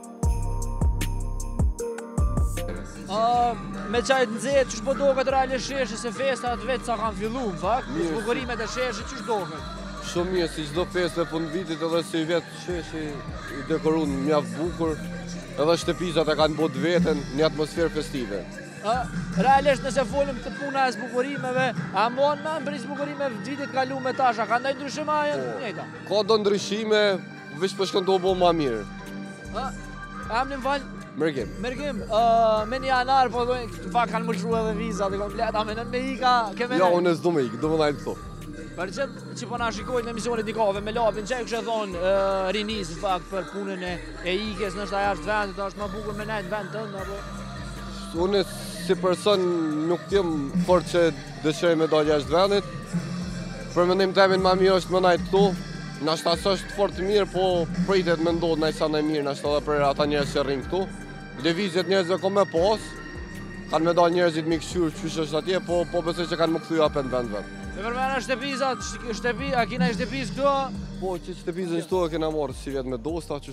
me çaj të nxehtë, qysh po doket reali sheshi, se festat veç sa kanë fillu, në fakt, me zbukurimet e sheshit, qysh po doket? Shumë mirë, si çdo festë e fundvitit edhe sivjet sheshi i dekorun mjaft bukur, edhe shtëpizat e kanë bo t'veten, një atmosferë festive. Realisht nëse folim te puna e zbukurimeve, a mon me mbrri zbukurime vitit kalu me tash, a, ka naj ndryshim a janë po t'njëjta? Ka do ndryshime, Veç po shkon tu u bo ma mirë. A, emnin më fal? Mërgim. Mërgim, uh, me një janar, po dojnë, këtu pra kanë me u liru edhe vizat, dhe kom me t'vet, a menon me ikë, a ke menu? Jo, unë s'do me ikë, po me dalë si thonë. Për që, që po na shikojnë në emisionit një kafe me Labin, çka kishe thonë uh, rinisë, në fakt, për punën e, e ikjes, ndoshta jashtë vendit, është më bukur me nejtë n'vend tonë, apo? Unë si person nuk jëmë, por që Dëshiroj me dalë jashtë vendit. Për mendim temin ma mirë është me nejtë këtu. Ndoshta s'është fort të mirë, po pritet me ndodhë naj sen i mirë, ndoshta edhe për ata njerëz që rrinë këtu. Lëvizje t'njerëzve ka me pasë, kanë me dalë njerëzit me kqyrë qysh është atje, po, po besoj që kanë m'u kthy prapë në vend vet. E përmenda shtëpizat, shtëpi, a kini ni shtëpizë këtu? Po, qit shtëpizën shtu e kena marrë sivjet me dosta, që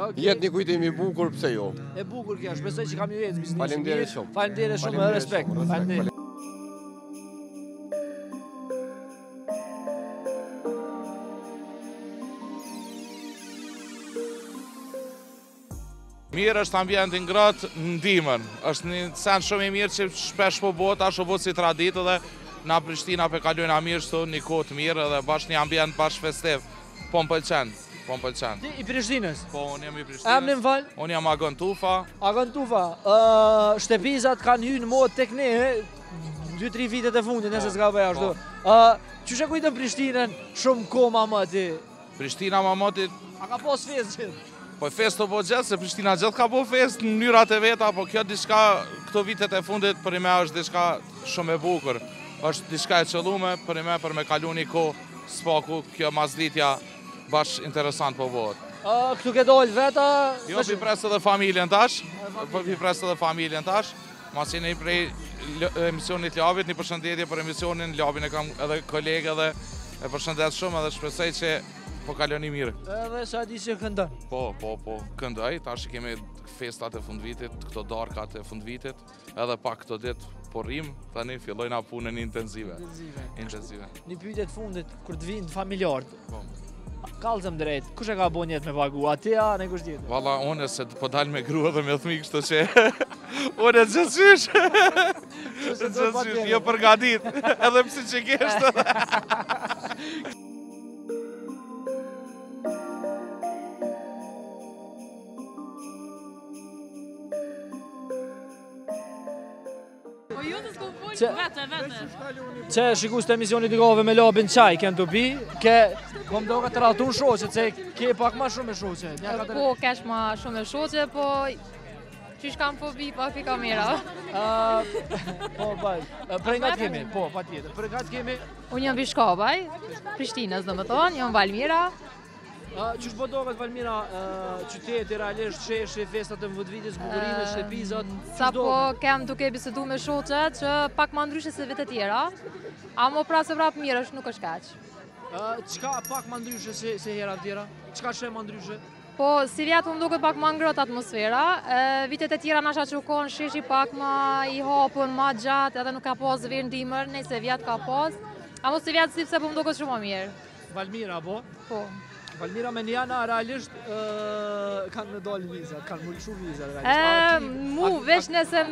Okay. Jetë një kujtim i bukur, pse jo? E bukur kjo, shpresoj që ka m'ju ecë biznesi. Faleminderit shumë. Faleminderit shumë, Falem respekt. Faleminderit. Mirë është ambient i ngrohtë në dimën. Është një sen shumë i mirë që shpesh po bohet, tash po bohet si traditë dhe na Prishtina po e kalojna mirë shtu një kohë t'mirë dhe bashkë një ambient bashkë festiv. Po më pëlqen. Po më pëlqen. Ti i Prishtinës? Po, unë jam i Prishtinës. Emnin m'fal? Unë jam Agon Tufa. Agon Tufa, uh, shtëpizat kanë hyrë në modë tek ne, 2-3 vitet e fundit, nëse po, s'gaboj ashtu. Po. Ë, uh, qysh e kujton Prishtinën shumë kohë ma herët? Prishtina më më ti. A ka pas festë gjithë? Po festë po gjithë, se Prishtina gjithë ka pas festë në mënyrat e veta, po kjo diçka këto vitet e fundit për mu është diçka shumë e bukur. Është diçka e qëllume për mu për me kalu ni kohë s'paku kjo mazlitja Bash interesant po bëhet. Këtu ke dalë vetë... Jo, pi pres edhe familjen tash. Po pi pres edhe familjen tash. Masi jeni prej emisionit Labit, një përshëndetje për emisionin, Labin e kam edhe koleg edhe e përshëndes shumë edhe shpresoj që po kaloni mirë. Edhe sa di që këndon. Po, po, po, këndoj, tash i kemi festat e fundvitit, këto darkat e fundvitit. edhe pak këto ditë po rrim, tani fillojna punën intenzive. Intenzive. Intenzive. Një pyetje të fundit kur të vinë familjarët. Po. Kallxom drejt, kush e ka bo nijet me pagu? A ti a dikush tjetër? Valla unë se po dal me grua dhe me fëmijë kështu që. Unë të gjithësh. Gjithësh, jo përgatit, edhe pse çe ke kështë. Qe shikues të emisionit n'kojshi me Labin qaj, kënë të bi, ke... Po m'doket të ratun shoqe, që ke pak ma shumë e shoqe. Po, kesh ma shumë e shoqe, po... Qysh kanë po bi, pa fi kamera. Po, baj, prej nga të kemi, po, patjetër, për nga të kemi... Unë jam Vishkabaj, Prishtinës domethënë, jam Valmira, Qysh po t'doket Valmira qyteti realisht sheshi festat e fundvitit zbukurimet shtëpizat sa po, kem duke bisedu me shoqe që pak ma ndryshe se vitet tjera amo prapë se prapë mirë është nuk është kaq çka pak ma ndryshe se, se hera tjera çka sheh ma ndryshe Po, sivjet m'u duk pak ma ngrohtë atmosfera, vitet e tjera nashta që u kon sheshi pak ma i hapun, ma gjatë, edhe nuk ka pas Verë n'Dimër, nejse vjet ka pas, amo sivjet s'di pse po më duket shumë më mirë. Valmira, po? Po. Valmira me Njana, realisht, kanë me dalë vizat, kanë marrë shumë viza, realisht. Mu, veç nëse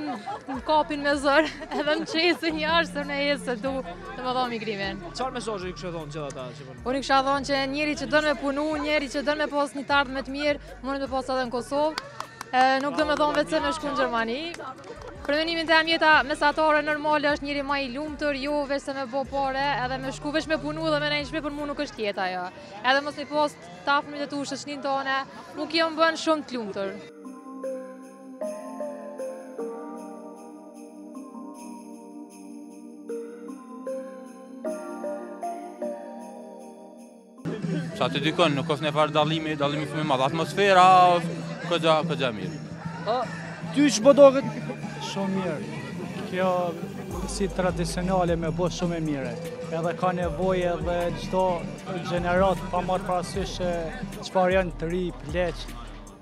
më kapin me zor, edhe më qesin jashtë, se unë hiç s'e du domethonë migrimin. Çfarë mesazhi i kishe dhonë që dhe ta që përnë? Unë i kisha thonë që njeri që don me punu, njeri që don me pasë një t'ardhme të mirë, munet me pasë edhe në Kosovë, Nuk domethonë veç se me shku në Gjermani. Për mendimin tem jeta, mesatore normale është njëri ma i lumtur, jo veç se me bo pare, edhe me shku veç me punu edhe me nejt n'shpi për mu nuk është jetë ajo. Edhe mos me i pas t'afërmit e tu, shoqninë tone, nuk jem bon shumë të lumtur. Sa të duket, nuk është njëfarë dallimi, dallimi shumë i madhë. Atmosfera është goxha, goxha mirë. A, ty qysh po t'doket? Shumë mirë. Kjo si tradicionale u bo shumë e mirë. Edhe ka nevojë edhe çdo gjeneratë pa marrë parasysh çfarë janë të ri, pleq.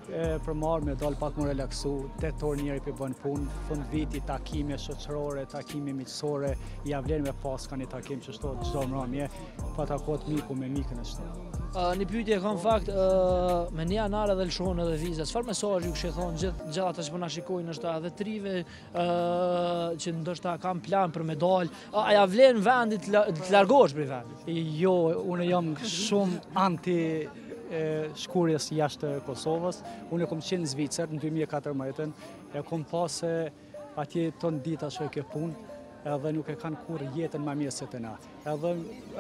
për marrë me dalë pak më relaksu, 8 orë njëri për bënë punë, fund viti, takime, shoqërore, takime, miqësore, ia vlen me pas ka një takim që shto çdo mbrëmje, pa u taku miku me mikën e kështu. Një pyetje e kam në fakt, me një anë janë lëshu edhe vizat, çfarë mesaj ju kishe thanë gjithë gjithë atyre që po na po shikojnë është ta edhe të rinjve që ndoshta kanë plan për me dalë, a ia vlen vendit të largohesh prej vendit? Jo, unë jam shumë anti e shkuarjes jashtë Kosovës. Unë kom qenë në Zvicër në 2014, e kom pa se atje tonë ditën që e ke punë, edhe nuk e kanë kurrë jetën ma mirë se te na. Edhe,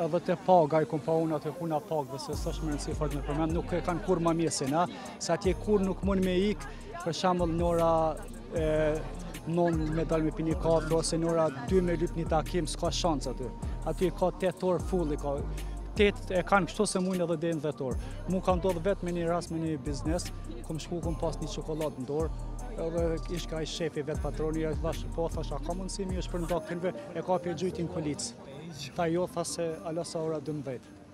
edhe te paga, i kom pa unë atë puna pagë, dhe s'është me rëndësi fort me përmend, nuk e kanë kurrë ma mirë se na, se atje kurrë nuk mund me ikë, për shambull në ora nonë me dalë me pi ni kafe, ose në ora 2 me lypë një takim, s'ka shansë aty. Atje ka 8 orë full, ka 8 e kanë kështu se mujnë edhe deri në 10 orë. Mu m'ka ndodhë vetë me një rast me një biznes, kom shku, kom pas një çokollatë në dorë, edhe ish ka ai shefi vetë patroni, e thashë po, thashë, a ka mundësi mi është për në e ka për me gjujtë ni kollicë. Tha jo, tha, alla sa ora 12.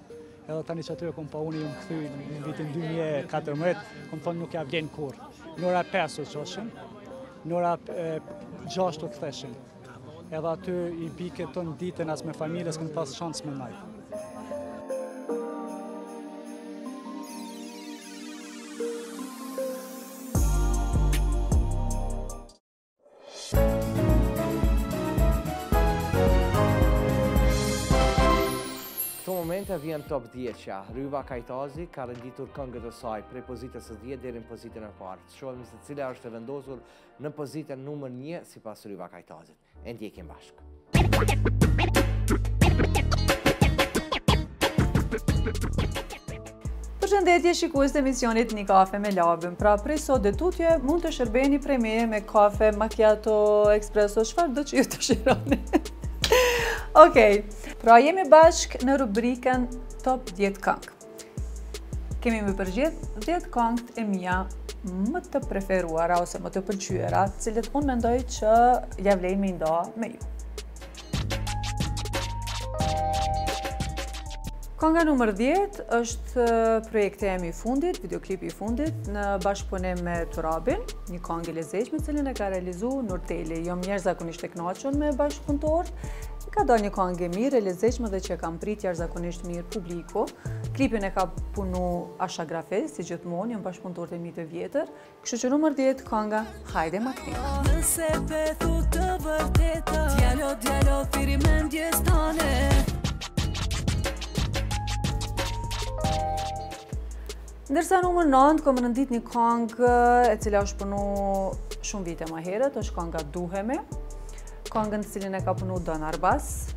Edhe tani që atje kom pa unë, jom kthy në vitin 2014, kom thonë nuk ia vlen kurrë. Në ora 5 u çojshin, në ora 6 u ktheshin. Edhe aty i bike tonë ditën as me familje s'kom pas shansë me nejtë. Këto momente vjen top 10-shja. Ryva Kajtazi ka renditur këngët e saj prej pozitës së 10 deri në pozitën e parë. Shohim se cila është e vendosur në pozitën numër 1 sipas Ryva Kajtazit. E ndjekim bashkë. Përshëndetje shikues të emisionit Një kafe me labën. Pra prej sot dhe tutje mund të shërbeni prej meje me kafe, macchiato, espresso, çfarëdo që ju dëshironi. Okej. Pra jemi bashkë në rubrikën Top 10 Kangë. Kemi me përzgjedhë 10 kongët e mia më të preferuara ose më të pëlqyera, të cilat unë mendoj që ia vlen me i nda me ju. Kanga numër 10 është projekti jem i fundit, videoklipi i fundit në bashkëpunim me Turabin, një kongë e lezetshme të cilën e ka realizu Nurteli. Jom jashtëzakonisht e kënaqun me bashkëpunëtorët, Ka dalë një këngë e mirë, e lezetshme dhe që e ka prit jashtëzakonisht mirë publiku. Klipin e ka punu Asha Graphics, si gjithmonë, janë bashkëpunëtorët e mi të vjetër. Kështu që numër 10 kënga Hajde Maktina. Nëse pe thu të vërteta, djalo, djalo, thiri mendjes tane. Ndërsa numër 9, kom rendit një këngë e cila është punu shumë vite ma herët, është kënga Duhemi. Këngën të cilin e ka punu Don Arbas,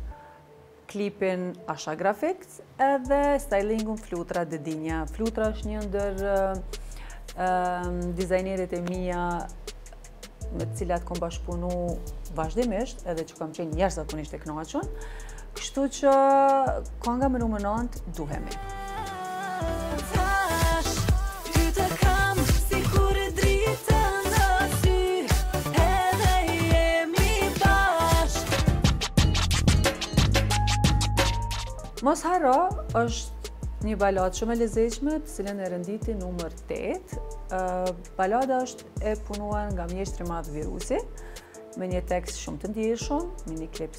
klipin Asha Graphics, edhe stylingun Flutra Dedinja. Flutra është një ndër dizajnerit e mija me të cilat kom bashkëpunu vazhdimisht edhe që kom qenë jashtëzakonisht e knaqun. Kështu që konga me numër 9 duhemi. Mos harro është një baladë shumë e lezetshme, të cilën e renditi numër 8. Balada është e punuar nga mjeshtri i madh Virusi, me një tekst shumë të ndjeshëm, me një klip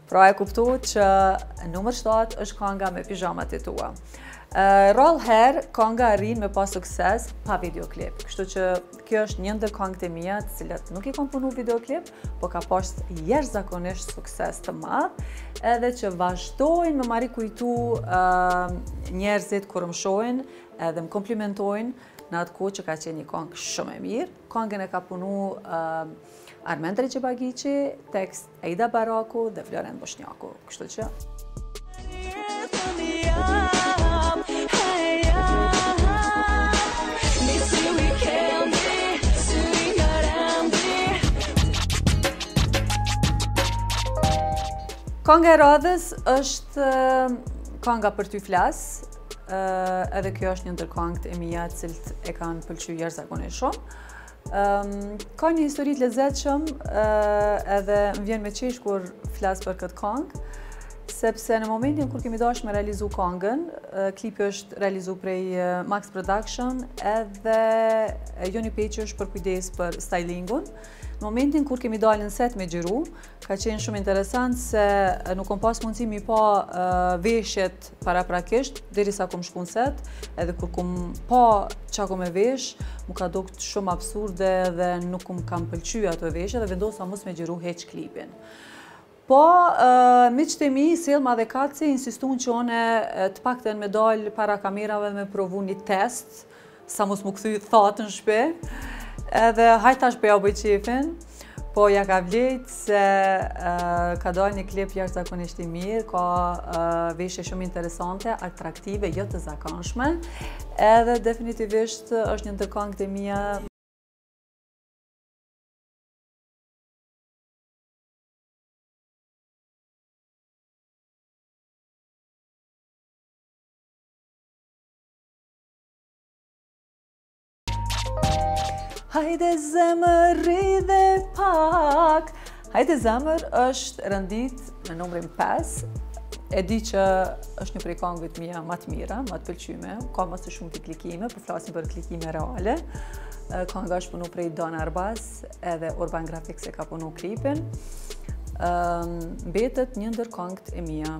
Pra e kuptu që numër 7 është kanga me pizhamat e tua. Rrallëherë kanga arrin me pas sukses pa videoklip. Kështu që kjo është një ndër kangët e mia, të cilat nuk i kam punu videoklip, po ka pas jashtëzakonisht sukses të madh, edhe që vazhdojnë me ma rikujtu njerëzit kur më shohin edhe më komplimentojnë në atë kohë që ka qenë një kangë shumë e mirë. Kangën e ka punu Armend Rexhepagiqi, tekst Aida Baraku dhe Florent Boshnjaku, kështu që Konga e radhës është konga për ty flas, edhe kjo është një ndër kongët e mija të cilët e kanë pëlqy jashtëzakonisht shumë. Ka një histori të lezetshme edhe më vjen me qesh kur flas për këtë këngë, sepse në momentin kur kemi dash me realizu këngën, klipi është realizu prej Max Production edhe Joni Peçi është përkujdes për stylingun. Në momentin kur kemi dalë në set me xhiru, ka qenë shumë interesant se nuk kom pas mundësi me i pa veshjet Paraprakisht, derisa kom shku në set, edhe kur kom pa ça kom me vesh, mu ka dok shumë absurde dhe nuk m'kan pëlqy ato veshje dhe vendosa mos me xhiru hiç klipin. Po, miqtë e mi, Selma dhe Kaci insistuan që unë të paktën me dalë para kamerave dhe me provu një test, Sa mos m'u kthy thatë në shpi, edhe hajt tash po ja bëj qefin, po ja ka vlejt se ka dalë një klip jashtëzakonisht i mirë, ka veshje shumë interesante, atraktive, jo të zakonshme, edhe definitivisht është një ndër kangët e mija. Hajde zemër rri edhe pak Hajde zemër është renditë në numrin 5 E di që është një prej kongëve të mija ma të mira, ma të pëlqyme Ka ma së shumti klikime, po flasim për klikime reale Kanga është punu prej Don Arbas edhe Urban Graphics e ka punu klipin Mbetet një ndër kangët e mija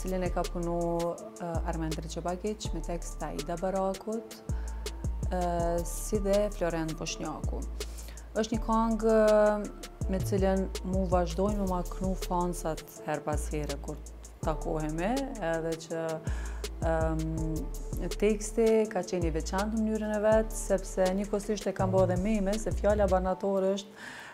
cilën e ka punu Armend Rexhepagiq me tekst të Aida Barakut, si dhe Florent Boshnjaku. është një kangë me cilën mu vazhdojnë me ma knu fansat herë pas here, kur takohemi, edhe që teksti ka qenë i veçantë në mënyrën e vet, sepse njëkohësisht e kam bo dhe meme, se fjala barnatore është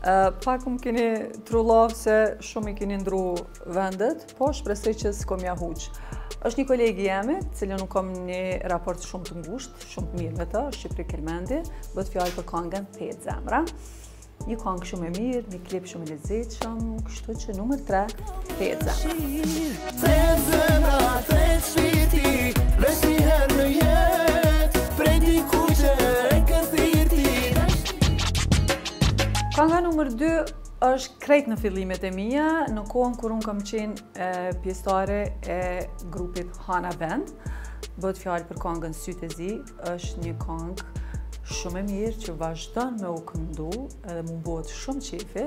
Pak më kini trullav se shumë i kini ndru vendet, po shpresoj që s'kom ja huq. është një koleg i jemi, cili nuk kom një raport shumë të ngushtë, shumë të mirë me të, Shqipri Kelmendi, bëhet fjalë për kangën Thetë Zemra. Një kangë shumë e mirë, një klip shumë i lezetshëm, Kështu që numër 3, Teza. Teza, teza, Kanga numër 2 është krejt në fillimet e mija, në kohën kur unë kam qenë pjesëtare e grupit Hana Band. Bëhet fjalë për kangën Sytë e Zi, është një kangë shumë e mirë që vazhdon me u këndu edhe mu bohet shumë qefi.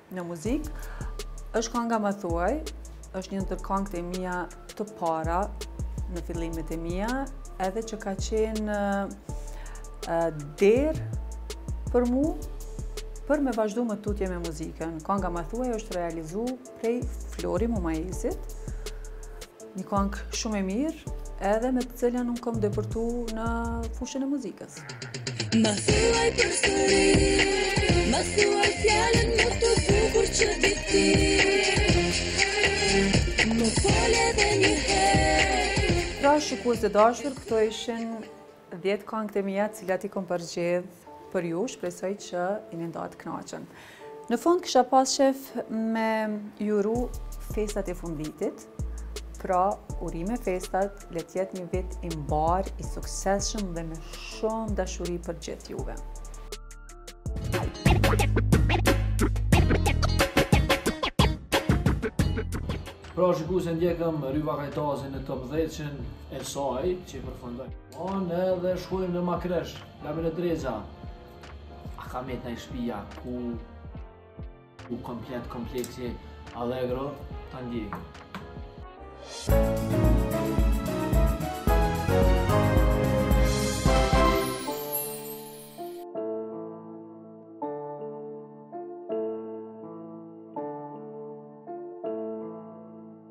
Në muzikë, është kanga Ma thuaj, është një ndër këngët e mia të para në fillimet e mia, edhe që ka qenë derë për mu, për me vazhdu më tutje me muzikën. Kanga Ma thuaj është realizu prej Flori Mumajesit, Një këngë shumë e mirë, edhe me të cilën unë kam depërtu në fushën e muzikës. Ma thuaj përsëri, ma thuaj fjalën më të bukur që di ti. Më fol e dhe një herë. Pra, shikues të dashur, këto ishin Dhjetë këngët e mia të cilat i kom përzgjedh për ju, shpresoj që i ndan të knaqun. Në fund kisha pas qejf me ju uru festat e fundvitit, pra urime festat, le t'jetë një vit i mbarë, i sukseshëm dhe me shumë dashuri për gjithë juve. Pra shikues ndjekëm Ryva Kajtazin në top 10 e saj që i përfundoj. Unë edhe shkojmë në Makresh, nga me në Dreza. A ka met naj shpia, ku u komplet kompleksi Allegro të ndjekë.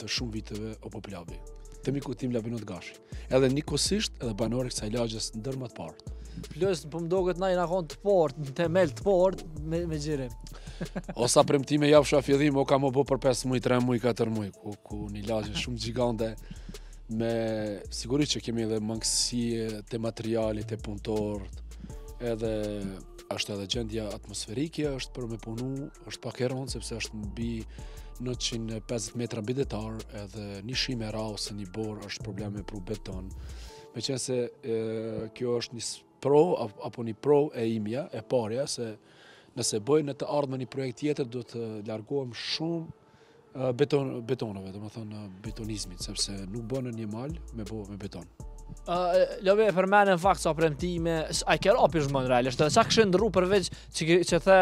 të shumë viteve o po, bravo. Te miku im Labinot Gashi. Edhe njëkohsisht edhe banor i kësaj lagjes ndër ma t'parët. Plus, po më doket ai ka kon t'parët, në temel të parë, me, me gjirim. O sa premtime jafë shua fjedhim, o ka më bo për 5 muj, 3 muj, 4 muj, ku, ku një lagje shumë gjigante, me sigurisht që kemi edhe mangësi të materialit, te punëtorët, edhe është edhe gjendja atmosferike, është për me punu, është pak e rëndë, sepse është mbi 950 metra mbidetar, edhe një shi me ra ose një borë është problem me pru beton. Meqenëse kjo është një pro, apo një provë e imja, e parja, se nëse bëj në të ardhme një projekt tjetër, do të largohem shumë Beton, betonave, domethënë betonizmit, sepse nuk bën një mal me bo me beton. Labi, e përmende në fakt sa premtime, a i ke realizu realisht, dhe çka kishe ndrru përveç që, që the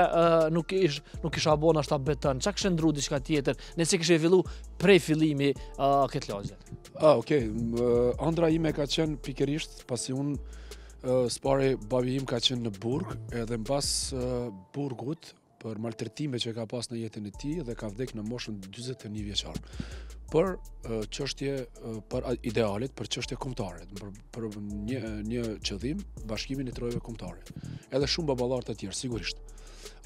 nuk, kish, nuk kisha bo ndoshta beton, sa kështë ndru diçka tjetër, nëse kishe fillu prej fillimi uh, këtë lagje? Ah, ok, uh, andra ime ka qenë pikërisht, pasi unë uh, s'pari babi im ka qenë në burg, edhe në bas uh, burgut, për maltretime që ka pas në jetën e tij dhe ka vdek në moshën 41 vjeçar. Për çështje për idealet, për çështje kombëtare, për, për një një qëllim bashkimin e trojeve kombëtare. Edhe shumë baballar të tjerë sigurisht.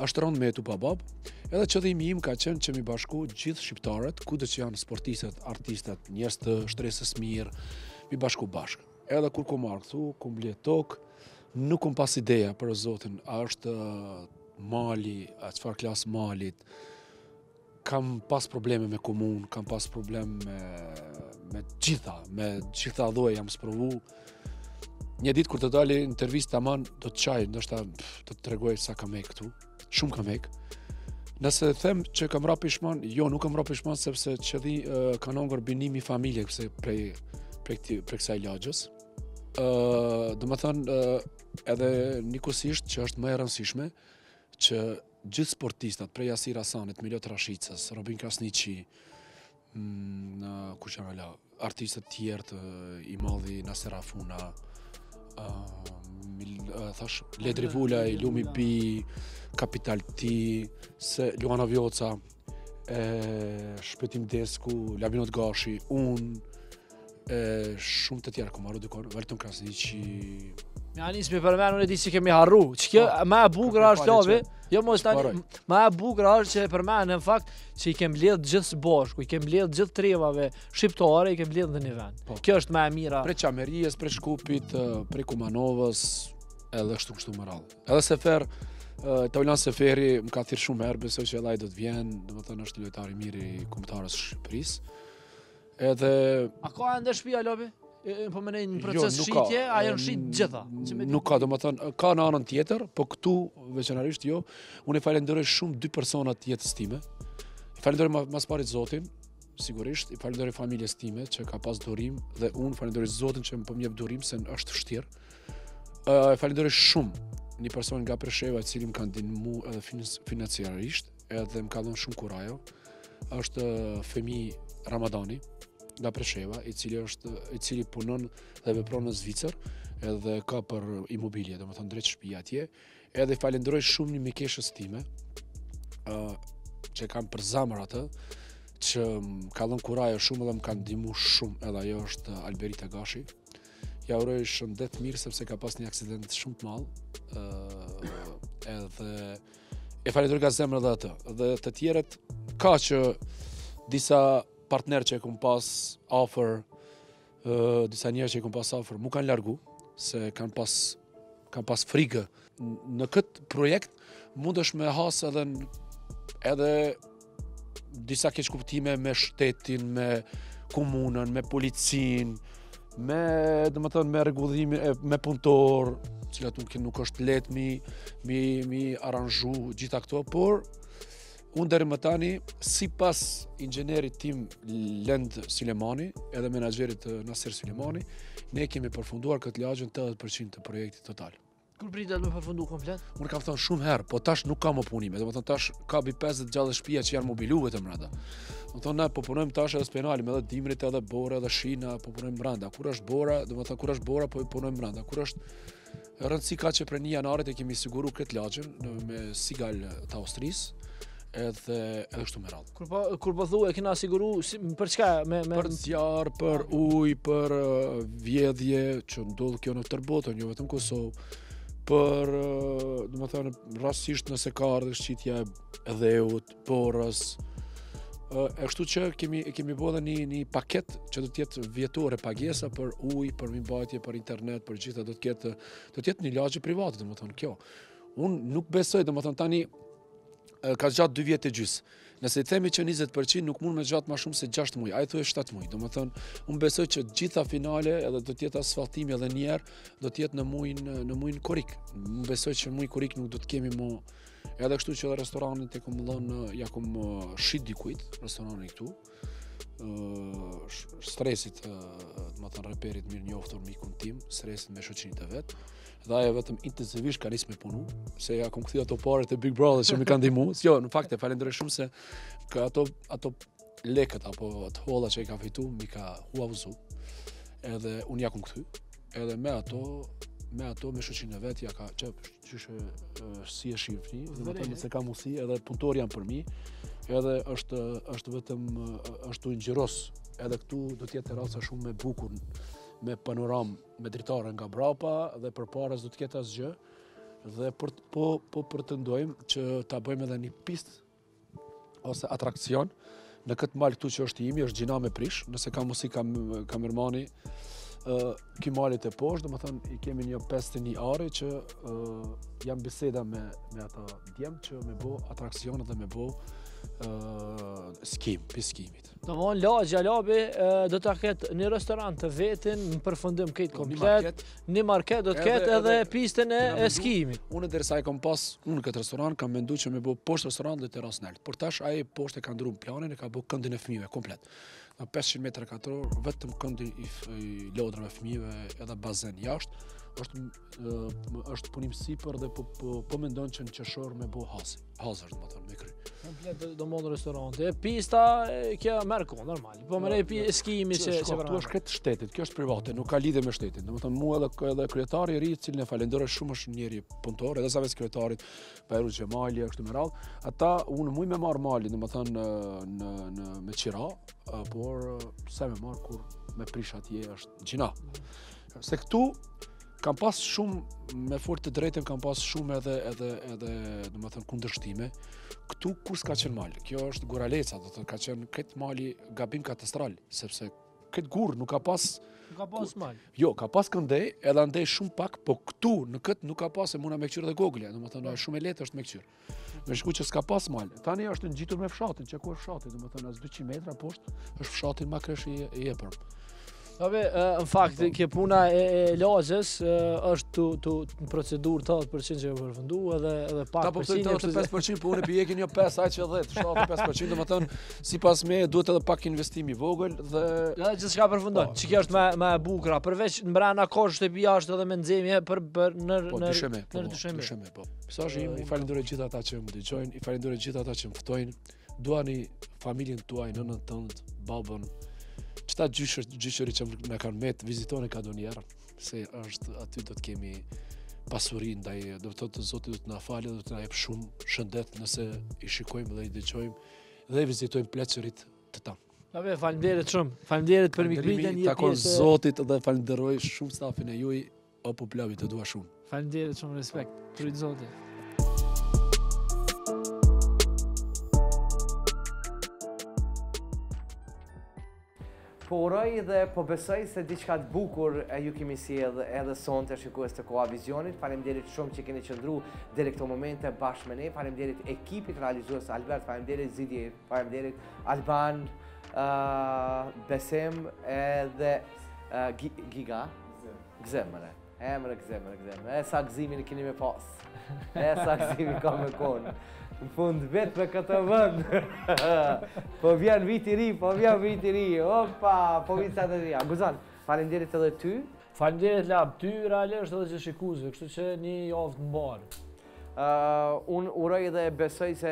Është rëndë m'u rrit pa babë. Edhe qëllimi im ka qenë që m'i bashku gjithë shqiptarët, kudo që janë sportistët, artistët, njerëz të shtresës mirë, m'i bashku bashkë. Edhe kur kum marrë këtu, kum ble tokë, nuk kum pas ideja për Zotin, a është mali, a çfarë klase malit, kam pas probleme me komunë, kam pas probleme me, me t'gjitha, me t'gjitha llojet jam sprovu. Një ditë kur të dali intervistë taman, do të qaj, ndoshta do të tregoj sa kam hek këtu. Shumë kam hek. Nëse them që kam ra pishman, jo, nuk kam ra pishman, sepse që di uh, kanë ongër bini mbi familje, këse prej, prej, këti, prej kësaj lagjës. Uh, domethënë, uh, edhe njëkosisht që është më e rëndësishme, që gjithë sportistat, prej Jasir Asanit, Milot Rashicës, Robin Krasniqi, Mm, në Kuqerola, artistët tjerë të i madhi Naser Rafuna, thash, Ledri Vula, Lumi Bi, Kapital Ti, se Luana Vjollca, Shpetim Desku, Labinot Gashi, unë, E shumë të tjerë, kom harru dikon, Valton Krasniqi... Me ja nis me përmenë, unë e di që kemi harru, që çka o ma e bukur është lavi, jo mos tani, ma e bukur është që e përmenë, në fakt, që i kem bledhë gjithë së bashku, i kem bledhë gjithë trevave shqiptare, i kem bledhë në një vend. Po. Kjo është ma e mira. Prej Çamërisë, prej Shkupit, prej Kumanovës, edhe kështu kështu me radhë. Edhe Sefer, Taulant Seferi më ka thirrë shumë herë, besoj që edhe do të vjen, domethënë është lojtar i mirë i kombëtares Shqipërisë. Edhe... A ka ende shpia, Lobi? po më jo, në proces shitje, a janë shit gjitha? Nuk ka, domethënë, ka në anën tjetër, po këtu, veçanarisht jo, unë e falenderoj shumë dy persona të jetës time, i falenderoj ma, mas parit Zotin, sigurisht, i falenderoj familjes time që ka pas durim, dhe unë falenderoj Zotin që më po mjep durim, se nuk është fshtirë, uh, e falenderoj shumë një person nga Presheva, cili më ka ndihmu edhe financiarisht, edhe më ka dhënë shumë kurajo, është Fehmi Ramadani nga Presheva, i cili është i cili punon dhe vepron në Zvicër, edhe ka për imobilje, domethënë drejt shtëpi atje. Edhe falenderoj shumë një mikeshës time, ë uh, që kam për zamër atë, që m'ka dhënë kurajo shumë dhe më ka ndihmu shumë, edhe ajo është Alberita Gashi. Ja uroj shëndet mirë sepse ka pas një aksident shumë të madh. ë uh, edhe E falenderoj nga zemra edhe atë. Dhe të tjerët ka që disa partner që e kum pas afër, uh, disa njerëz që e kum pas afër, mu kanë largu se kanë pas kanë pas frikë në këtë projekt mund është me hasë edhe edhe Disa keqkuptime me shtetin, me komunën, me policinë, me, domethënë, me rregullimin, me punëtor, t'cilat nuk, nuk është lehtë mi, mi, mi arranzhu gjitha këto, por Unë deri më tani, sipas inxhinierit tim Lend Sylejmani, edhe menaxherit Naser Sylejmani, ne kemi përfunduar këtë lagjen 80% të projektit total. Kur pritet me përfundu komplet? Unë kam thënë shumë herë, po tash nuk ka më punime. Domethënë tash ka mbi 50 gjallë shtëpia që janë mobilu vetëm brenda. Domethënë ne po punojmë tash edhe s'po nalemi, edhe dimrit, edhe bora, edhe shi, na po punojmë brenda. Kur është bora, domethënë kur është bora po punojmë brenda. Kur është rëndësi ka që prej një janarit e kemi siguru këtë lagjën me Sigal të Austrisë edhe edhe kështu me radhë. Kur po kur po thua kena siguru si, për çka me me për zjarr, për ujë, për uh, vjedhje që ndodh kjo në tërë botën, jo vetëm në Kosovë. Për, uh, domethënë, rastësisht nëse ka rrëshqitja e dheut, borës, uh, e kështu që kemi kemi bërë edhe një një paketë që do të jetë vjetore pagesa për ujë, për mirëmbajtje, për internet, për gjitha do të ketë do të jetë një lagje private, domethënë kjo. Unë nuk besoj, domethënë tani ka zgjat 2 vjet e gjysë. Nëse i themi që 20 përqind nuk mund me zgjat ma shumë se 6 muaj, a i thue 7 muaj. Domethënë, unë besoj që gjitha finale edhe do të jetë asfaltimi edhe njerë, do të jetë në mujin, në mujin korrik. Unë besoj që mujin korrik nuk do të kemi mo, edhe kështu që restoranin e kom dhënë, ja kom shit dikujt, restoranin këtu. Stresit, domethënë, reperit mirënjoftur mikun tim, Stresit me shoqen e vet, dhe ajo vetëm intensivisht ka nisë me punu, se ja kom kthy ato paret e Big Brother që më ka ndihmu, jo, në fakt e falenderoj shumë se ka ato, ato lekët apo ato holla që i ka fitu, mi ka huazu, edhe unë ja kom kthy, edhe me ato, me ato me shoqen e vet, ja ka qëpësht, Qysh si e shifni, domethënë nëse ka mundësi, edhe punëtorë janë përmbi, edhe është, është vetëm, është të njëros, edhe këtu do të jetë terasa shumë më e bukur, me panoramë, me dritare nga brapa, dhe përpara s'do të ketë asgjë, dhe për, po, po pretendojmë që ta bëjmë edhe një pistë, ose atrakcion në këtë mal këtu që është i imi, është gjynah me prish, nëse ka mundësi kam, kamermani, uh, ky mali teposhtë, domethënë, i kemi një 51 ari që uh, jam biseda me, me ata djem që me bo atrakcionet dhe me bo uh, skijim, pistë skijimit. Domethënë, Lagja Labi do të ketë një restorant të vetin, në përfundim krejt komplet, një market do të ketë edhe pistën e skijimit. Unë derisa e kom pas, unë këtë restorant, kam mendu që me bo poshtë restorant dhe terasë nalt, por tash ai poshtë e ka ndrru planin e ka bo këndin e fëmijve komplet. Në 500 metra katror, vetëm këndin i lodrave fëmijve edhe bazen jashtë, është është punim sipër dhe po, po, po mendon që në qershor me bo hasi, hazër, domethënë, me kry. Komplet domethënë restorant, e pista, e, kjo merr kohë, normal, po më rejë jo, skijimi që, që, që Tu është këtë shtetit, kjo është private, nuk ka lidhje me shtetin, domethënë, mua edhe, edhe kryetari i ri, cilin e falenderoj shumë është njeri punëtor, edhe zavendëskryetarit, Bajrush Xhemajli, e kështu me radhë, ata unë muj me marrë malin, domethënë, në, në, me qira, por sa me marrë kur me prish atje është gjynah. Se këtu kam pas shumë me fort të drejtën kam pas shumë edhe edhe edhe domethënë kundërshtime. Këtu kur s'ka qenë mal. Kjo është Guraleca, domethënë ka qenë krejt mali gabim katastral, sepse këtë gur nuk ka pas nuk ka pas mal. Jo, ka pas këndej, edhe andej shumë pak, po këtu në këtë nuk ka pas e muna me këqyr edhe Google, domethënë është shumë e lehtë është me këqyr. Me shku që s'ka pas mal. Tani është ngjitur me fshatin, qe ku është fshati, domethënë, as 200 metra poshtë, është fshati Makresh i Epërm. Dhe, në fakt, kjo puna e lagjes është në procedurë të atë përqind që e përfundu edhe pak përqind. Ta përqind të 5 përqind, për unë për jekin një 5, aj që 10, 7, 5 përqind, domethënë, sipas meje, duhet edhe pak investim i vogël dhe... Dhe gjithçka përfundon, po, që kjo është më e bukra, përveç mbrena ka shtëpia është edhe me nxemje, po, në dysheme. Po. Mesazhi im i falenderoj gjithë ata që më dëgjojnë, i falenderoj gjithë ata që më ftojnë. Duani familjen tuaj, nënën tënd, babën, qëta gjyshër, gjyshërit që na kanë met, vizitoni kadonjëherë, se është aty do të kemi pasurinë, ndaj, do të thotë Zoti do të na falë, do të na jep shumë shëndet nëse i shikojmë dhe i dëgjojmë dhe i vizitojmë pleqtë tanë. Na vë faleminderit shumë. Faleminderit për mikpritjen e jetës. Takon Zotit dhe falënderoj shumë stafin e juj Opa Labi të dua shumë. Faleminderit shumë respekt. T'rujt Zoti. po uroj dhe po besoj se diçka të bukur ju kemi sjell edhe, edhe sonte shikues të Kohavisionit. Faleminderit shumë që keni qëndru deri këto momente bashkë me ne. Faleminderit ekipit realizues Albert, faleminderit Zidi, faleminderit Alban, uh, Besim edhe uh, Giga. Gzemre. Emre gzemre, gzemre. E sa gzimi e keni me pas. E sa gzimi ka me konë. Në fund vetë për këtë vend. po vjen viti ri, po vjen viti ri. Opa, po vjen sa të dhja. Guzan, faleminderit edhe ty. Faleminderit Lab, ty realisht edhe gjithë shikuesve, kështu që një javë të mbarë. Unë uroj dhe besoj se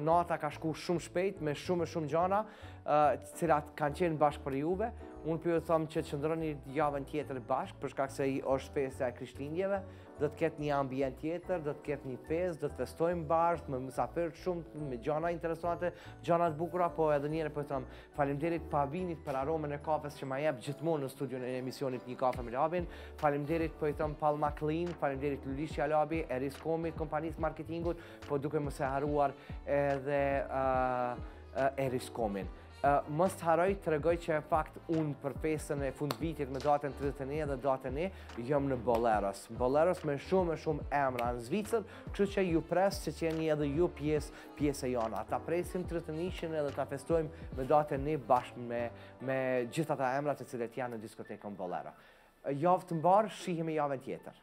nata ka shku shumë shpejt me shumë e shumë gjana të cilat kanë qenë bashkë për juve. Unë po ju thom që qëndroni javën tjetër bashkë për shkak se është festa e krishtlindjeve do të ketë një ambient tjetër, do të ketë një festë, do të festojmë bashkë me mysafirë të shumtë, me gjana interesante, gjana të bukura, po edhe njëherë po i thom Faleminderit Pabinit për aromën e kafes që ma jep gjithmonë në studion e emisionit Një Kafe me Labin. Faleminderit po i thom Paul McLean, faleminderit Lulishja Labi, Eris Komit, kompanisë së marketingut, po duke mos e harruar edhe Eris Komin. Mos të harroj tregoj që e fakt unë për festën e fundvitit me datën 31 dhe datën 1 jam në Boleros. Boleros me shumë e shumë emra në Zvicër, kështu që ju pres që të jeni edhe ju pjesë pjesë e jona. Ta presim 31-shin edhe ta festojmë me datën 1 bashkë me, me gjithë ata emra të cilët janë në diskotekën Bolero. Javë të mbarë, shihemi javën tjetër.